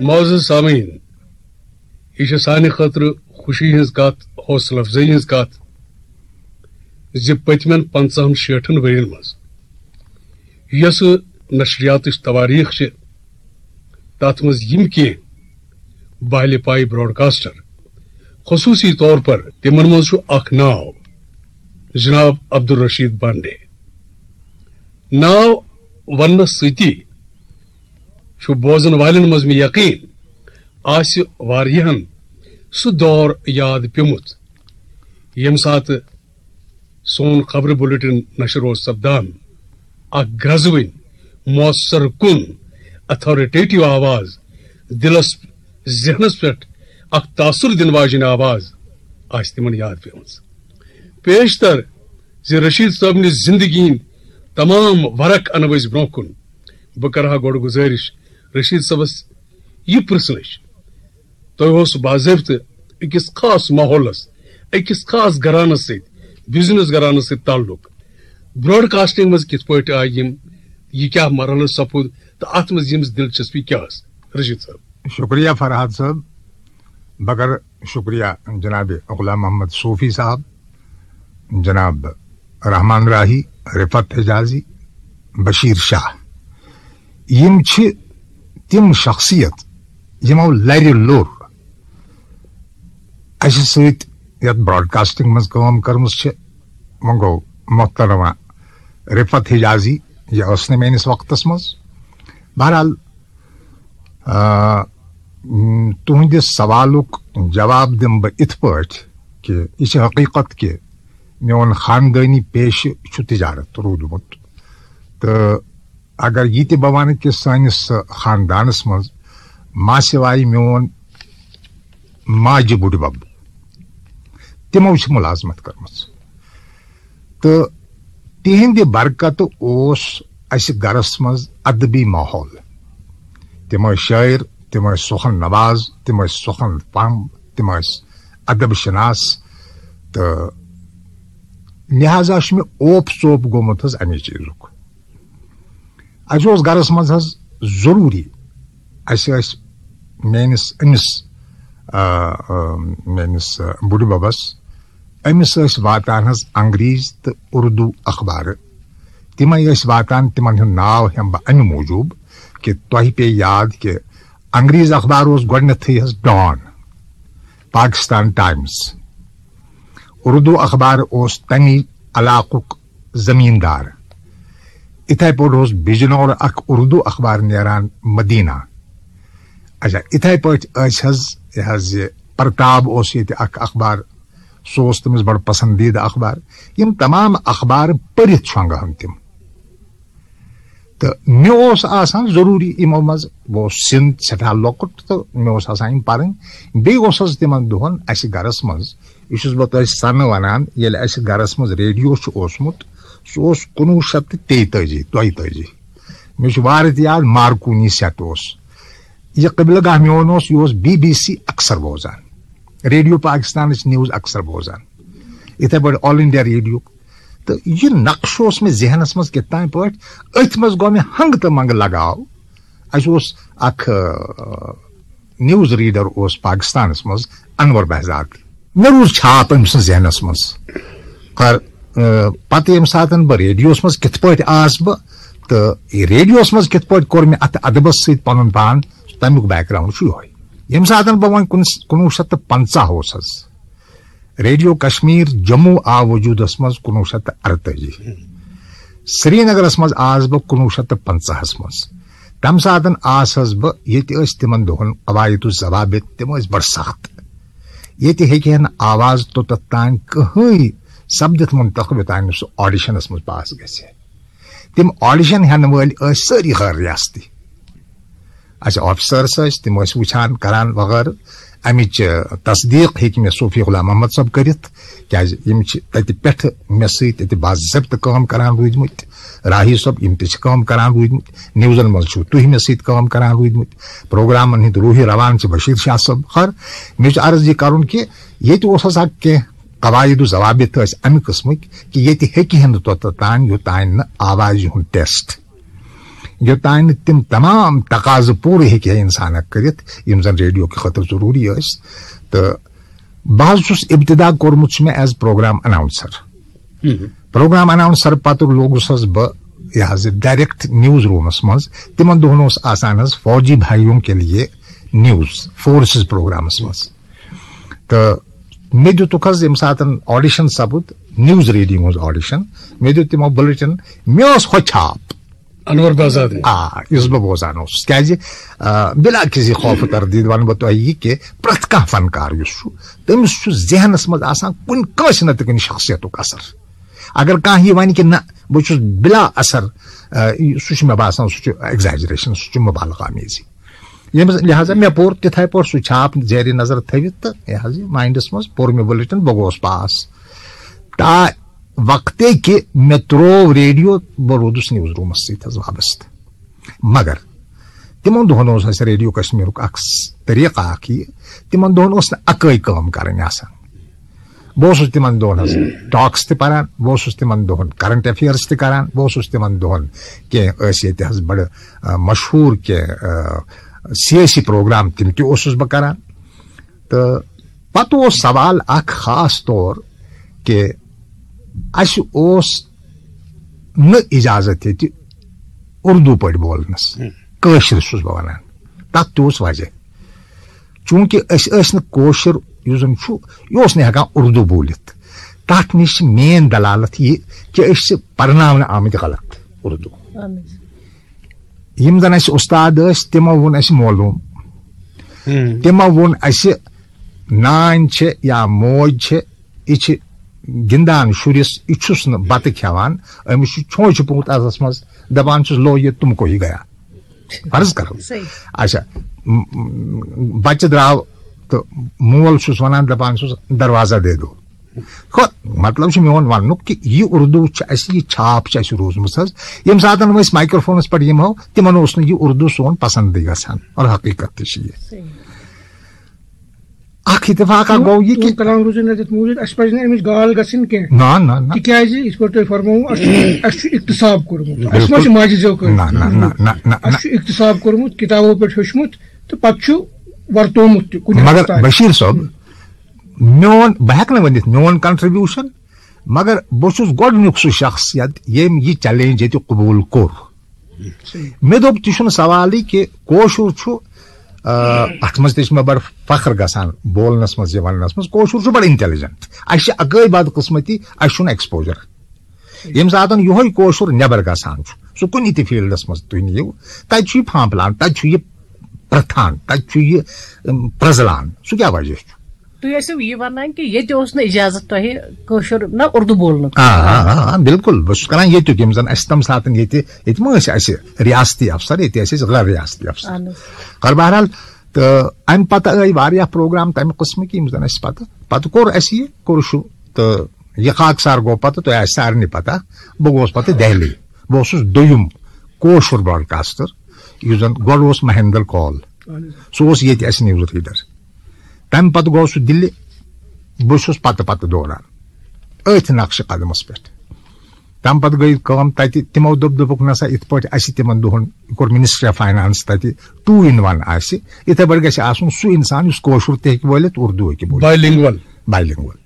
معزز سامعین یہ سانہ خاطر خوشی ہز کت حوصلہ افزائی ہز کت زِ پتمن پنچہن شیٹھن ورین مز۔ یس نشریات تواریخ چھ تات مز یم کی بالہ پائی براڈ کاسٹر خصوصی طور پر تمن مز اخ ناو۔ جناب عبدالرشید بانڈے۔ ناو ونس ستی بوزن والن مز میں یقین، آس واریہن سہ دور یاد پیومت یم سات سون خبر بلٹن نشر اوس سپدان اخ گرزوین مؤثر کن اتھارٹیٹو آواز، دلس ذہنس پہ اخ تاثر دن واجن آواز۔ آس تمن یاد پیمت پیشتر زی رشید صٲبنہِ زندگی تمام ورق انو أسۍ برونٛہہ کُن بہٕ کرٕ ہا گۄڈٕ گُزٲرِش رشید صٲبس یہِ پرژھنٕچ تۄہہِ اوس باضٲبطہٕ أکِس خاص ماحولس أکِس خاص گرانس سۭتۍ بزنس گرانس سۭتۍ تعلق۔ براڈ کاسٹنگ منٛز کِتھ پٲٹھۍ آیہِ یِم یہ کیا مرحلہ سپود؟ تو ات مز دلچسپی کیا رشید صاحب۔ شکریہ فرحاد صاحب۔ بگر شکریہ، جناب غلام محمد صوفی صاحب، جناب رحمان راہی رفت حجازی، بشیر شاہ۔ یم چھ تم شخصیت یمو لر لور اس ست یت براڈ کاسٹنگ مز کام کرمز چھ وہ گو محترمہ رفت حجازی یہ اس نے میس وقت مز۔ بہرحال تہندس سوالک جواب دم بہ ات پہ کہ یہ حقیقت کہ میون خاندانی پیشہ تجارت، رودمت۔ تو اگر یہ تہ بہ کہ سانس خاندانس مز، ما سوائے میون ماجہ بڑ بب تمو ملازمت کرم تو تہند برکت اس گرس مز ادبی ماحول۔ تم شاعر تم سخن نواز تم سخن پم تم ادب شناس۔ تو لہذا میں اوپ ژوپ گومت حظ امے چیزک اسہ گرس مز حظ ضروری اس میس امس میس بڑ ببس امس واتان حظ انگریز تو اردو اخبار تم واتان تمن ہند ناو ہم بہ امہ موجوب کہ تہ پے یاد کہ انگریز اخبار اس گۄڈنیتھٕے حظ ڈان پاکستان ٹائمز اردو اخبار اس تمی علاقُک زمیندار اتھے پٲٹھۍ اوس بجنور اکھ اردو اخبار نیران مدینہ اچھا اتھے پٲٹھۍ ٲسۍ حظ یہِ حظ پرتاب اوس ییٚتہِ اخبار سُہ اوس تٔمِس بڑٕ پسندیدہ اخبار یِم تمام اخبار پٔرِتھ شۄنٛگہن تِم تہٕ مےٚ اوس آسان ضروٗری یِمو منٛز بہٕ اوسُس سِن سٮ۪ٹھاہ لۄکُٹ تہٕ مےٚ اوس آسان یِم پرٕنۍ بیٚیہِ اوس حظ تِمن دۄہن اَسہِ گرس جی، جی۔ منٛز یہِ چھُس بہٕ تۄہہِ سنہٕ ونان ییٚلہِ اَسہِ گرس یہ قبل گاہ میون یہ بی بی سی اکثر بوزان۔ ریڈیو پاکستان نیوز اکثر بوزان۔ اتھے پہ آل انڈیا ریڈیو۔ تو یہ نقش اس میں ذہنس مز کت تام پہ ات مز گو مے ہنگ تو منگ لگاو اس اخ نیوز ریڈر اس پاکستانس مز، انور بہزاد۔ مے روز چھاپ ام سن ذہنس مز۔ خیر۔ پتہ یم سات بہ ریڈیوس مز کت پہ آس بہ تو ریڈیوس مز کت پہ کور مے ات ادبس ست پن پان تمیک بیک گراؤنڈ یہ یم سات بہ ون کنوہ شیت پنچہ اس ریڈیو کشمیر جموں آ وجودس مز کنوہ شیت ارتجی سری نگرس مز آس بہ کنوہ شیت پنچہس مز تم سات آس بہ یہ تمن دہن قواعد ضوابط تم بڑ سخت یہ ہیکہ آواز توتت تان کہیں سپدت منتخب یوتان سہ آڈیشنس مز پاس گژھِ تِم تم آڈیشن ہین ول ساری غیر ریاستی۔ اچھا آفسرس تم وچان کران وغیرہ امچ تصدیق ہیکہ مے صوفی غلام محمد صاحب کرت کیاز یم تتہ پٹھ مے سۭتۍ تتہ باضابطہ کٲم کران روٗدمٕتۍ راہی صٲب یم تہِ چھِ کٲم کران روٗدمٕتۍ نِوزن منٛز چھُو تُہۍ مےٚ سۭتۍ کٲم کران روٗدمٕتۍ پروگرامن ہٕنٛدۍ روٗحی روان چھِ بشیٖر شاہ صٲب خٲر مےٚ چھُ عرض یہِ کرُن کہِ ییٚتہِ اوس ہسا کینٛہہ قواعد و ضوابط ٲسۍ امہِ قٕسمٕکۍ کہِ ییٚتہِ ہیٚکہِ ہا نہٕ توٚتتھ تانۍ یوٚتانۍ نہٕ آوازِ ہُنٛد ٹیسٹ۔ یوتان تم تمام تقاض پور ہیکہ انسان کرت یم زن ریڈیو کے خاطر ضروری اس۔ تو بہت چھس ابتدا کورمت میں as programme announcer. Programme announcer پتہ لوگس بہ یہ ڈائریکٹ نیوز رومس مز تمن دہن آسان فوجی بھائیوں کے لیے نیوز فورسز پروگرامس مز تو مے دتک یم سات آڈیشن سپد نیوز ریڈنگ ہز آڈیشن مے دت تمو بلٹن مے ہو چھاپ انور بازاد آ اس بہ بوزان کیازِ بلا کسی خوف تردید ون بہ تہ یہ کہ پرت کانٛہہ فنکار اس تمس ذہنس مز آسان کن کٲنٛسہِ نتہٕ کُنہِ شخصیتُک اثر اگر کانٛہہ یہ ون کہ نہ بہ چھُس بلا اثر سُہ چھُ مےٚ باسان سُہ چھُ ایگزیجریشن سُہ چھُ آمیزی یعنی یم لہذا مے پور تتھے پور سُہ چھاپ زیر نظر تھوت تو یہ حظ مائنڈس مز پور مے بلٹن بہ گوس پاس۔ تا وقتے کہ مے ترو ریڈیو بہ رودس نیوز رومس ست وابستہ مگر تمن دہن اس ریڈیو کشمیر اخ طریقہ اخ یہ تمن دہن اس اکے کام کریں آسان بہٕ اوسُس تِمن دۄہن حظ ٹاکس تہِ پران بہٕ اوسُس تِمن کرنٹ ایفیٲرٕس تہِ کران بہٕ اوسُس تِمن دۄہن کینٛہہ ٲسۍ سیٲسی پروگرام تِم اوسُس بہٕ کران تہٕ پتہٕ اوس سوال اکھ خاص طور کہِ نہٕ اِجازت ییٚتہِ اردوٗ پٲٹھۍ بولنس۔ کٲشِر چھُس بہٕ ونان۔ تہِ اوس وجہ۔ چوٗنٛکہِ یُس زن چھُ یہِ ہٮ۪کان اردوٗ بوٗلِتھ۔ تتھ نِش مین دلالت یہِ کہِ أسۍ چھِ پرناونہٕ آمٕتۍ غلط اردوٗ۔ یِم زن اَسہِ اُستاد تِمو ووٚن اَسہِ معلوٗم تِمو ووٚن نانۍ چھِ یا موج یہِ گِنٛدان شُرِس یہِ چھُس نہٕ بتہٕ کھٮ۪وان أمِس چھُ چھوچہِ پوٚمُت ازس منٛز دپان چھُس لو یہِ تُم کو ہی گیا فرض کرو اچھا بچہ درٛاو تو مول چھُس ونان دپان چھُس دروازہ دے دو مطلب چھُ میون وننُک کہ یہ اردو یہ چھاپ اَسہِ روٗزمٕژ حظ۔ ییٚمہِ ساتہٕ أسۍ مایکروفونس پٮ۪ٹھ یِمو تِمن اوس نہٕ یہِ اردو سون پسندٕے گژھان۔ اور حقیقت یہِ۔ اکھ اتفاق گوٚو یہِ کہِ کلام روزن موٗجوٗد اَسہِ پزِ نہٕ أمِس گال گژھٕنۍ کینٛہہ۔ نہ نہ نہ۔ تِکیازِ یِتھ پٲٹھۍ تۄہہِ فرمووُ اَسہِ چھُ اِقتِصاب کوٚرمُت۔ اَسہِ ما چھُ ماجہِ زیو کٔرمٕژ اَسہِ چھُ اِقتِصاب کوٚرمُت کِتابو پٮ۪ٹھ ہیوٚچھمُت تہٕ پتہٕ چھُ ورتومُت مگر بشیٖر صٲب میون بہٕ ہٮ۪کہٕ نہٕ ؤنِتھ میون کنٹربیوٗشن مگر بہٕ چھُس گۄڈٕنیُک سُہ شخص یتھ ییٚمۍ یہِ چیلینج ییٚتہِ قبوٗل کوٚر۔ مےٚ دوٚپ تہِ چھُنہٕ سوالٕے کہِ کٲشُر چھُ اتھ منٛز تہِ چھِ مےٚ بڑٕ فخر گژھان بولنس منٛز یہِ وننس منٛز کٲشُر چھُ بڑٕ انٹیلجنٹ اَسہِ چھِ اکٲے بد قٕسمتی اَسہِ چھُنہٕ ایٚکسپوجر ییٚمہِ ساتہٕ یِہوے کٲشُر نیبر گژھان چھُ سُہ کُنہِ تہِ فیٖلڈس منٛز تُہۍ نِیِو۔ تتہِ چھُ یہِ پھامپلان تتہِ چھُ یہِ پرٛتھان تتہِ چھُ یہِ پرٛزلان۔ سُہ کیٛاہ وجہ چھُ تُہۍ ٲسِو یہِ ونان کہِ ییٚتہِ اوس نہٕ اِجازت تۄہہِ کٲشُر نہ اردوٗ بولنُک آ بِلکُل بہٕ چھُس کران ییٚتیُک یِم زن اَسہِ تَمہِ ساتہٕ ییٚتہِ ییٚتہِ ما ٲسۍ اَسہِ رِیاستی افسر ییٚتہِ ٲسۍ أسۍ رِیاستی افسر۔ خبر بہرحال تہٕ اَمہِ پتہٕ آیہِ واریاہ پروگرام تَمہِ قٕسمٕکۍ یِم زن اَسہِ پتہٕ۔ پتہٕ کوٚر اَسہِ یہِ کوٚرشوٗ تہٕ یہِ خاکسار گوٚو پتہٕ تۄہہِ آسہِ سارنٕے پتہ۔ بہٕ گوٚوُس پتہٕ دہلی۔ بہٕ اوسُس دوٚیُم کٲشُر براڈکاسٹر یُس زن گۄڈٕ اوس مہندر کال سُہ اوس ییٚتہِ اَسہِ نِوٕز ریٖڈر تَمہِ پتہٕ گوٚو سُہ دِلہِ بہٕ چھُس پتہٕ پتہٕ دوران أتھۍ نقشہٕ قدمس پٮ۪ٹھ تَمہِ پتہٕ گٔے کٲم تَتہِ تِمو دوٚپ دوٚپُکھ نسا یِتھ پٲٹھۍ اَسہِ تِمن دۄہن کوٚر منسٹری آف فاینانس تَتہِ ٹوٗ اِن وَن آسہِ یِتھٕے پٲٹھۍ گژھِ آسُن سُہ اِنسان یُس کٲشُر تہِ بٲلِتھ اردوٗ وول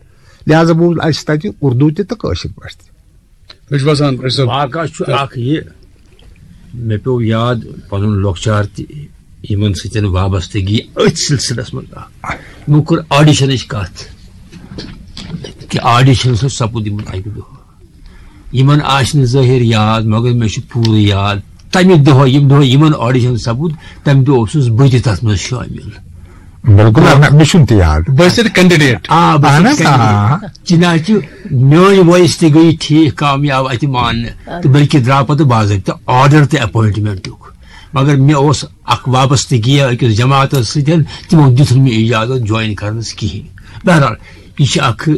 لہٰذا بوٗز اَسہِ تَتہِ اردوٗ تہِ تہٕ کٲشِر پٲٹھۍ تہِ واقع چھُ اکھ یہِ مےٚ پیوٚو یاد لۄکچار تہِ یِمن سۭتۍ وابستگی أتھۍ سلسلس یِمو کوٚر آڈِشنٕچ کتھ کہِ آڈِشن سۭتۍ سپُد یِمن اکہِ دۄہ یِمن آسہِ نہٕ ظٲہِر یاد مگر مےٚ پوٗرٕ یاد۔ تمہِ دۄہ ییٚمہِ دۄہ یِمن آڈِشن سپُد تمہِ دۄہ اوسُس بہٕ تہِ تتھ منٛز شٲمِل چنانچہ میٲنۍ وایس تہِ گٔیے ٹھیٖک کامیاب اتہِ ماننہٕ تہٕ بٔلکہِ درٛاو پتہٕ باضٲبطہٕ آرڈر تہِ ایپوینٹمنٹُک مگر مےٚ اوس اکھ وابستگی أکِس جماعتس سۭتۍ تِمو دیُت نہٕ مےٚ اِجازت جوین کرنس کِہینۍ بہرحال، یہِ چھِ اکھ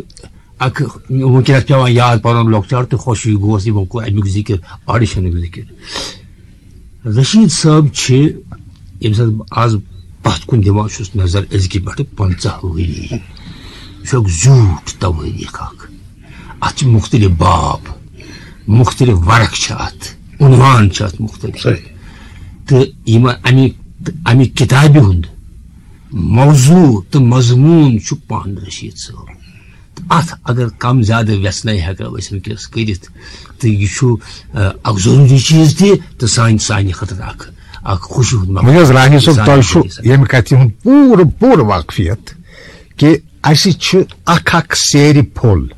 اکھ وٕنکیٚنس پیٚوان یاد پنُن لۄکچار تہٕ خۄشی گوس یِمو کوٚر امیُک ذِکر آڈِشنُک ذِکر رشیٖد صٲب چھِ ییٚمہِ ساتہٕ بہٕ آز پتھ کُن دِوان چھُس نظر أزکہِ پٮ۪ٹھٕ پنٛژاہ ؤری یہِ چھُ اکھ زیوٗٹھ توٲریٖخ اکھ اتھ چھِ مُختٔلِف باب مُختٔلِف ورق چھِ اتھ عنوان چھِ اتھ مُختٔلِف۔ تو امہ کتابہ ہند۔ موضوع تو مضمون پان رشید صاحب۔ ات اگر کم زیادہ ویسن ہیکو ونکس کرت تو یہ ضروری چیز تہ تو سان سانہ خطر اخ اخ خوشی ہند راہی صاحب تہ یم ہند پور پور واقفیت کہ اس اخ اخ سیر پھول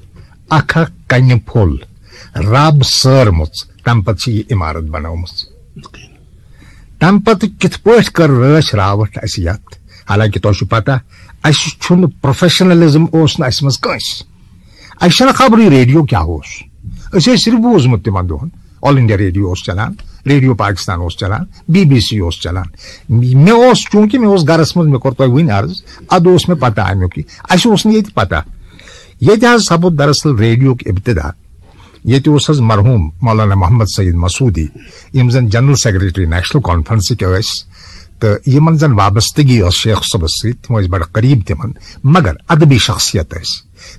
اخ اخ پھول رب سرمت تم پتہ یہ عمارت بنومت تم پتہ کت پہ کر رچ راوٹ اس حالانکہ تہ پتہ اس پروفیشنلزم اس مز کنس خبر ریڈیو کیا اس صرف بوزمت تمن دہن آل انڈیا ریڈیو اس چلان، ریڈیو پاکستان اس چلان بی بی سی اس چلان۔ مے چونکہ مے اس گرس مز مے تہ ون عرض، اد اس مے پتہ امیک اس پتہ۔ یہ حظ سپد دراصل ریڈیو ابتدا۔ یہ حظ مرحوم مولانا محمد سعید مسعودی یم زن جنرل سیکرٹری نیشنل کانفرنسک تو یمن زن وابستگی اس شیخ صبس ست تم بڑا قریب تمن مگر ادبی شخصیت اس۔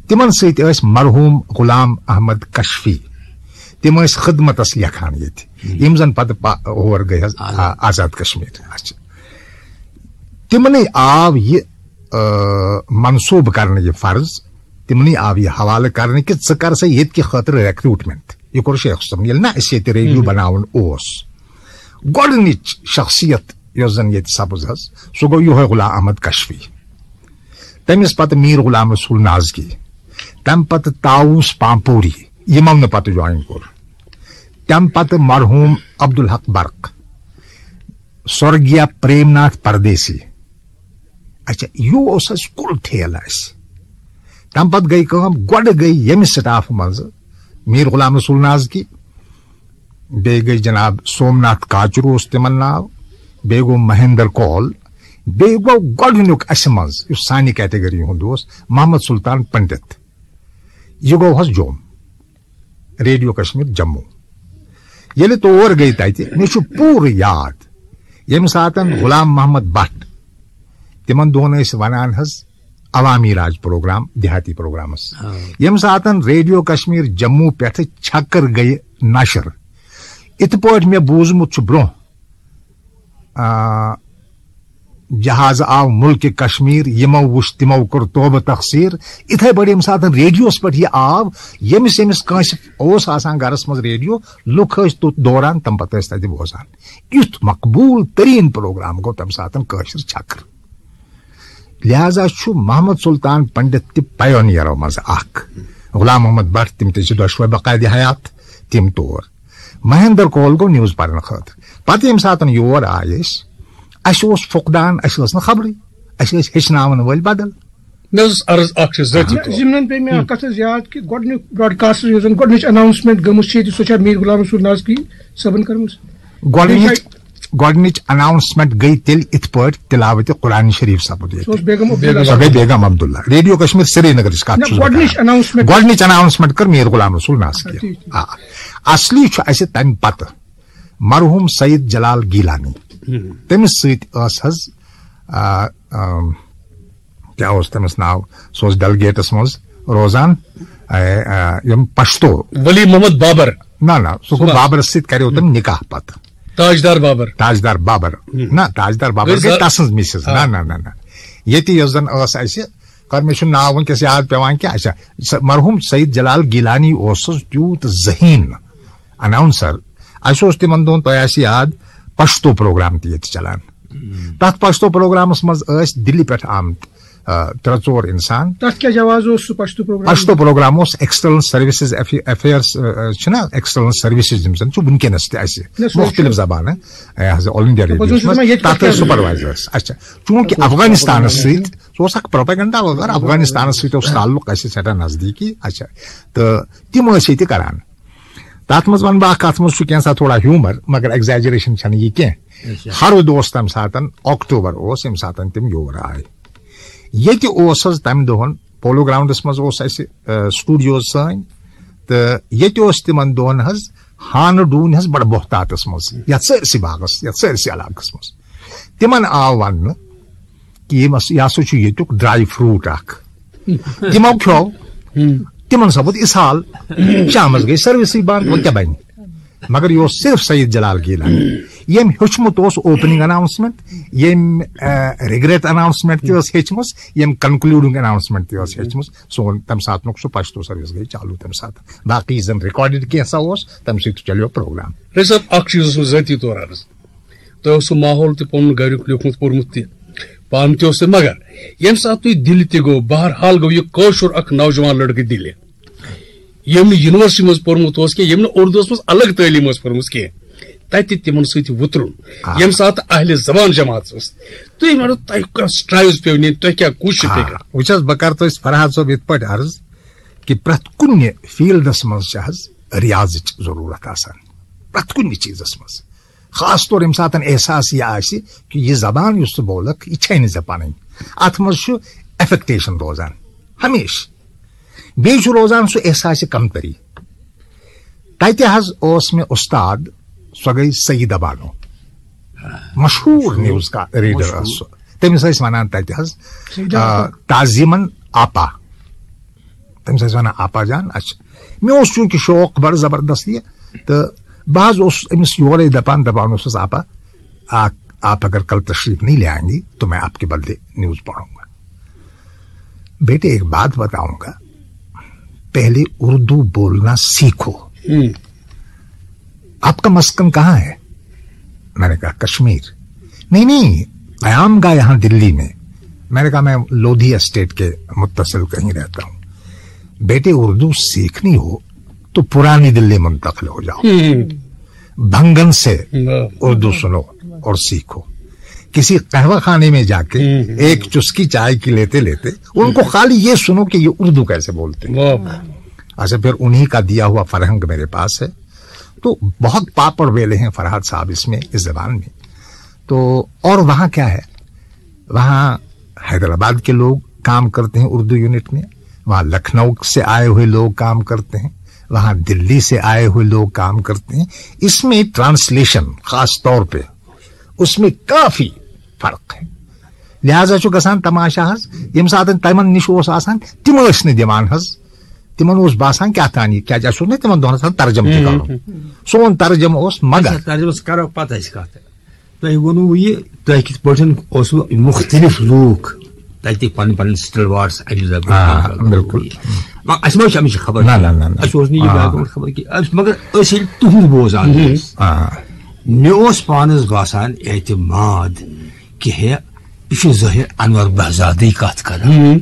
تمن ست اس مرحوم غلام احمد کشفی تم اس خدمت اس لکھان یت یم زن پت اور گئی آزاد کشمیر۔ اچھا۔ تمن آو یہ منصوب کرنے یہ فرض تمن آو یہ حوالہ کرنے کہ ژ کر سا یت کی خاطر ریکروٹمنٹ یہ کور شیخ صبن یل نا اس یہ ریڈیو بناون اوس. گۄڈنِچ شخصیت یس زن یہ سپز حس سہ گو یہ غلام احمد کشفی. تمس پتہ میر غلام رسول نازکی تم پتہ تاؤس پامپوری. یمو نہ پتہ جوائن کور تم پتہ مرحوم عبدالحق برق. سورگیا پریم ناتھ پردیسی. اچھا یہ اس کل ٹھیل اس. تم پتہ گئی کام گۄڈٕ گئی ییٚمہِ سٹاف منٛزٕ۔ میٖر غلام رسول نازکی بیٚیہِ گٔے جناب سومناتھ کاچرو اوس تِمن ناو۔ بیٚیہِ گوٚو مہندر کول۔ بیٚیہِ گوٚو گۄڈٕنیُک اَسہِ منٛز۔ یُس سانہِ کیٹگری ہُنٛد اوس محمد سلطان پنڈت۔ یہِ گوٚو حظ جوم۔ ریڈیو کشمیر جموں۔ ییٚلہِ تور گٔے تَتہِ مےٚ چھُ پوٗرٕ یاد۔ ییٚمہِ ساتہٕ غلام محمد بٹ۔ تِمن دۄہن ٲسۍ وَنان عوامی راج پروگرام دیہاتی پروگرامس ییٚمہِ ساتہٕ ریڈیو کشمیر جموں پٮ۪ٹھٕ چھکر گٔیہِ نشر۔ یِتھ پٲٹھۍ مےٚ بوٗزمُت برونٛہہ جہاز آو ملک کشمیر یمو وچ تمو کور توبہ تقسیر اتھے بڑے یم ساتن ریڈیوس پہ یہ آو۔ یمس یمس اوس آسان گرس مز ریڈیو۔ لوک ٲسۍ توٚت دوران تم پتہٕ ٲسۍ تتہِ بوزان۔ یُتھ مقبوٗل تریٖن پروگرام گوٚو تمہِ ساتن کٲشِر چھکر۔ لہذا چھُ محمد سلطان پنڈت تہِ پاینیرو منٛز اکھ غلام محمد بٹ تِم تہِ چھِ دۄشوے بقاعدِ حیات تِم تور۔ مہندر کول گوٚو نِوٕز پرنہٕ خٲطرٕ پتہ یم سات یور آئے اس فقدان اس نا خبر اس ہچن ول بدل ضمن پہ مے کت یاد کہ گۄڈنیُک براڈکاسٹ یُس زن گۄڈنِچ اناؤنسمنٹ گٔمٕژ چھِ ییٚتہِ سۄ چھا میٖر غلام رسول نازکی صٲبن کٔرمٕژ گۄڈنِچ گۄڈنِچ اناؤنسمنٹ گٔے تیٚلہِ یِتھ پٲٹھۍ تِلاوتِ قرآن شریف سپُد سۄ گٔے بیگم عبداللہ۔ ریڈیو کشمیر سری نگرٕچ کتھ چھُس گۄڈنِچ اناؤنسمنٹ کٔر میٖر غلام رسول نازکی آ اصلی چھُ اَسہِ تمہِ پتہٕ مرحوم سعید جلال گیلانی۔ تمس حظ کیا تمس ناو؟ سہ ڈل گیٹس مز روزان یم پشتو۔ ولی محمد بابر۔ نہ نہ سہ گو بابر ست کرو تم نکاح پتہ تاجدار بابر تاجدار بابر نہ تاجدار بابر گئی تسن مسز نہ نہ نہ یہ یس زن اس کر مے ناو ونکس یاد پیوان کیا اچھا مرحوم سعید جلال گیلانی اس تیوت ذہین اناؤنسر اس تمن دون تہ یاد پشتو پروگرام تہ چلان تر پشتو پروگرامس مز دلی پہ آمت تر ژور انسان۔ Pashto programme external services external services زبان آل انڈیا ریڈیو تک سپروائزر اچھا۔ چونکہ افغانستان ست سہ پروپیگنڈا وغیرہ افغانستان ست تعلق سٹھا نزدیکی اچھا۔ تو تم یہ کران۔ تر مز ون بہ کت مز کینسا تھوڑا ہیومر مگر ایگزیجریشن یہ کی ہرد اس تمہ سات اکٹوبر اس یم سات تم یور آئے۔ یہ تمہ دہن پولو گراؤنڈس مز سٹوڈیوز سن تو یہ تمن دہن حض ہان ڈون حض بڑ بہتاتس مز یت سرسی باغس یت سرسی علاقس مز تمن آو ون کہ یہ ہسا یہ ڈرائی فروٹ اخ تمو کھو تمن سپد اسال شامس گئی سروس بند وہ کیا بن مگر یہ صرف سعید جلال گیلان یم ہچمت اوپننگ اناؤنسمنٹ یم ریگریٹ اناؤنسمنٹ تہ ہچمس یم کنکلوڈنگ اناؤنسمنٹ تہ ہچمس سون تم سات سہ پشتو سروس گئی، چالو تم سات باقی زن ریکارڈڈ کیسا تم سی چلو پروگرام صاحب اخ چیز ذاتی طور عرض تہ سہ ماحول تہ پن گریک لیوکھمت پورمت تہ پان تہ مگر یم سات تھی دل تہ گو، بہرحال گو، یہ کوشر اخ نوجوان لڑکہ دل یم یونیورسٹی مز پورمت یم اردو مز الگ تعلیم پورمت کی تت تم ست وترن۔ یم سات اہل زبان جماعت تھی ورو تہ سٹرائز پیو نین تہ کیا کوشش پہ کر وچھس بہ کر تو فرحاد صاحب یت پٹ عرض کہ پرت کن فیلڈس مز ریاض ضرورت آسان۔ پرت کن چیزس مز خاص طور یم سات احساس یہ آس کہ یہ زبان اس بولک یہ چھ ژے پن ات مز افیکٹیشن روزان۔ ہمیشہ۔ بیچ روزان سو احساس کمتری تتہ حض اس میں استاد سو گئی سعید بانو مشہور نیوز کا ریڈر تمس ونان تتہ حض تعظیمن آپا۔ تمس ونان آپا جان۔ اچھا۔ مے اس چونکہ شوق بڑ زبردست یہ تو بہ اس امس یورے دپان دپان اس آپا۔ آپ اگر کل تشریف نہیں لے آئیں گی تو میں آپ کے بدلے نیوز پڑھوں گا۔ بیٹے ایک بات بتاؤں گا۔ پہلے اردو بولنا سیکھو۔ آپ کا مسکن کہاں ہے؟ میں نے کہا کشمیر۔ نہیں نہیں قیام گاہ یہاں دلی میں۔ میں نے کہا میں لودھی اسٹیٹ کے متصل کہیں رہتا ہوں۔ بیٹے اردو سیکھنی ہو تو پرانی دلی منتقل ہو جاؤ۔ بھنگن سے اردو سنو اور سیکھو۔ کسی قہوہ خانے میں جا کے ایک چسکی چائے کی لیتے لیتے ان کو خالی یہ سنو کہ یہ اردو کیسے بولتے ہیں۔ اچھا پھر انہی کا دیا ہوا فرہنگ میرے پاس ہے۔ تو بہت پاپڑ ویلے ہیں فرحاد صاحب اس میں اس زبان میں۔ تو اور وہاں کیا ہے؟ وہاں حیدرآباد کے لوگ کام کرتے ہیں اردو یونٹ میں۔ وہاں لکھنؤ سے آئے ہوئے لوگ کام کرتے ہیں۔ وہاں دلی سے آئے ہوئے لوگ کام کرتے ہیں۔ اس میں ٹرانسلیشن خاص طور پہ اس میں کافی فرق ہے۔ لہذا چھ گژھان تماشا حظ یم سات تمن نش اوس آسان تم ٲسۍ نہٕ دِوان حظ تمن اوس باسان کیا تانی کیا جا سن تمن دۄہن آسان ترجم تہِ کرُن سون ترجم اوس مگر۔ ترجمس کرو پتہ أسۍ کتھ تۄہہِ ووٚنوٕ یہِ تۄہہِ کِتھ پٲٹھۍ اوسوٕ مختلف لوٗکھ تتہِ پنٕنۍ پنٕنۍ سٹل واٹس بالکل۔ اَسہِ ما چھِ اَمِچ خبر۔ اَسہِ اوس نہٕ یہِ بیک خبر کینٛہہ مگر أسۍ ییٚلہِ تُہُنٛد بوزان۔ ٲسۍ مےٚ پانس باسان اعتماد کہ ہے یہ ظٲہر انور بہزادٕے کتھ کران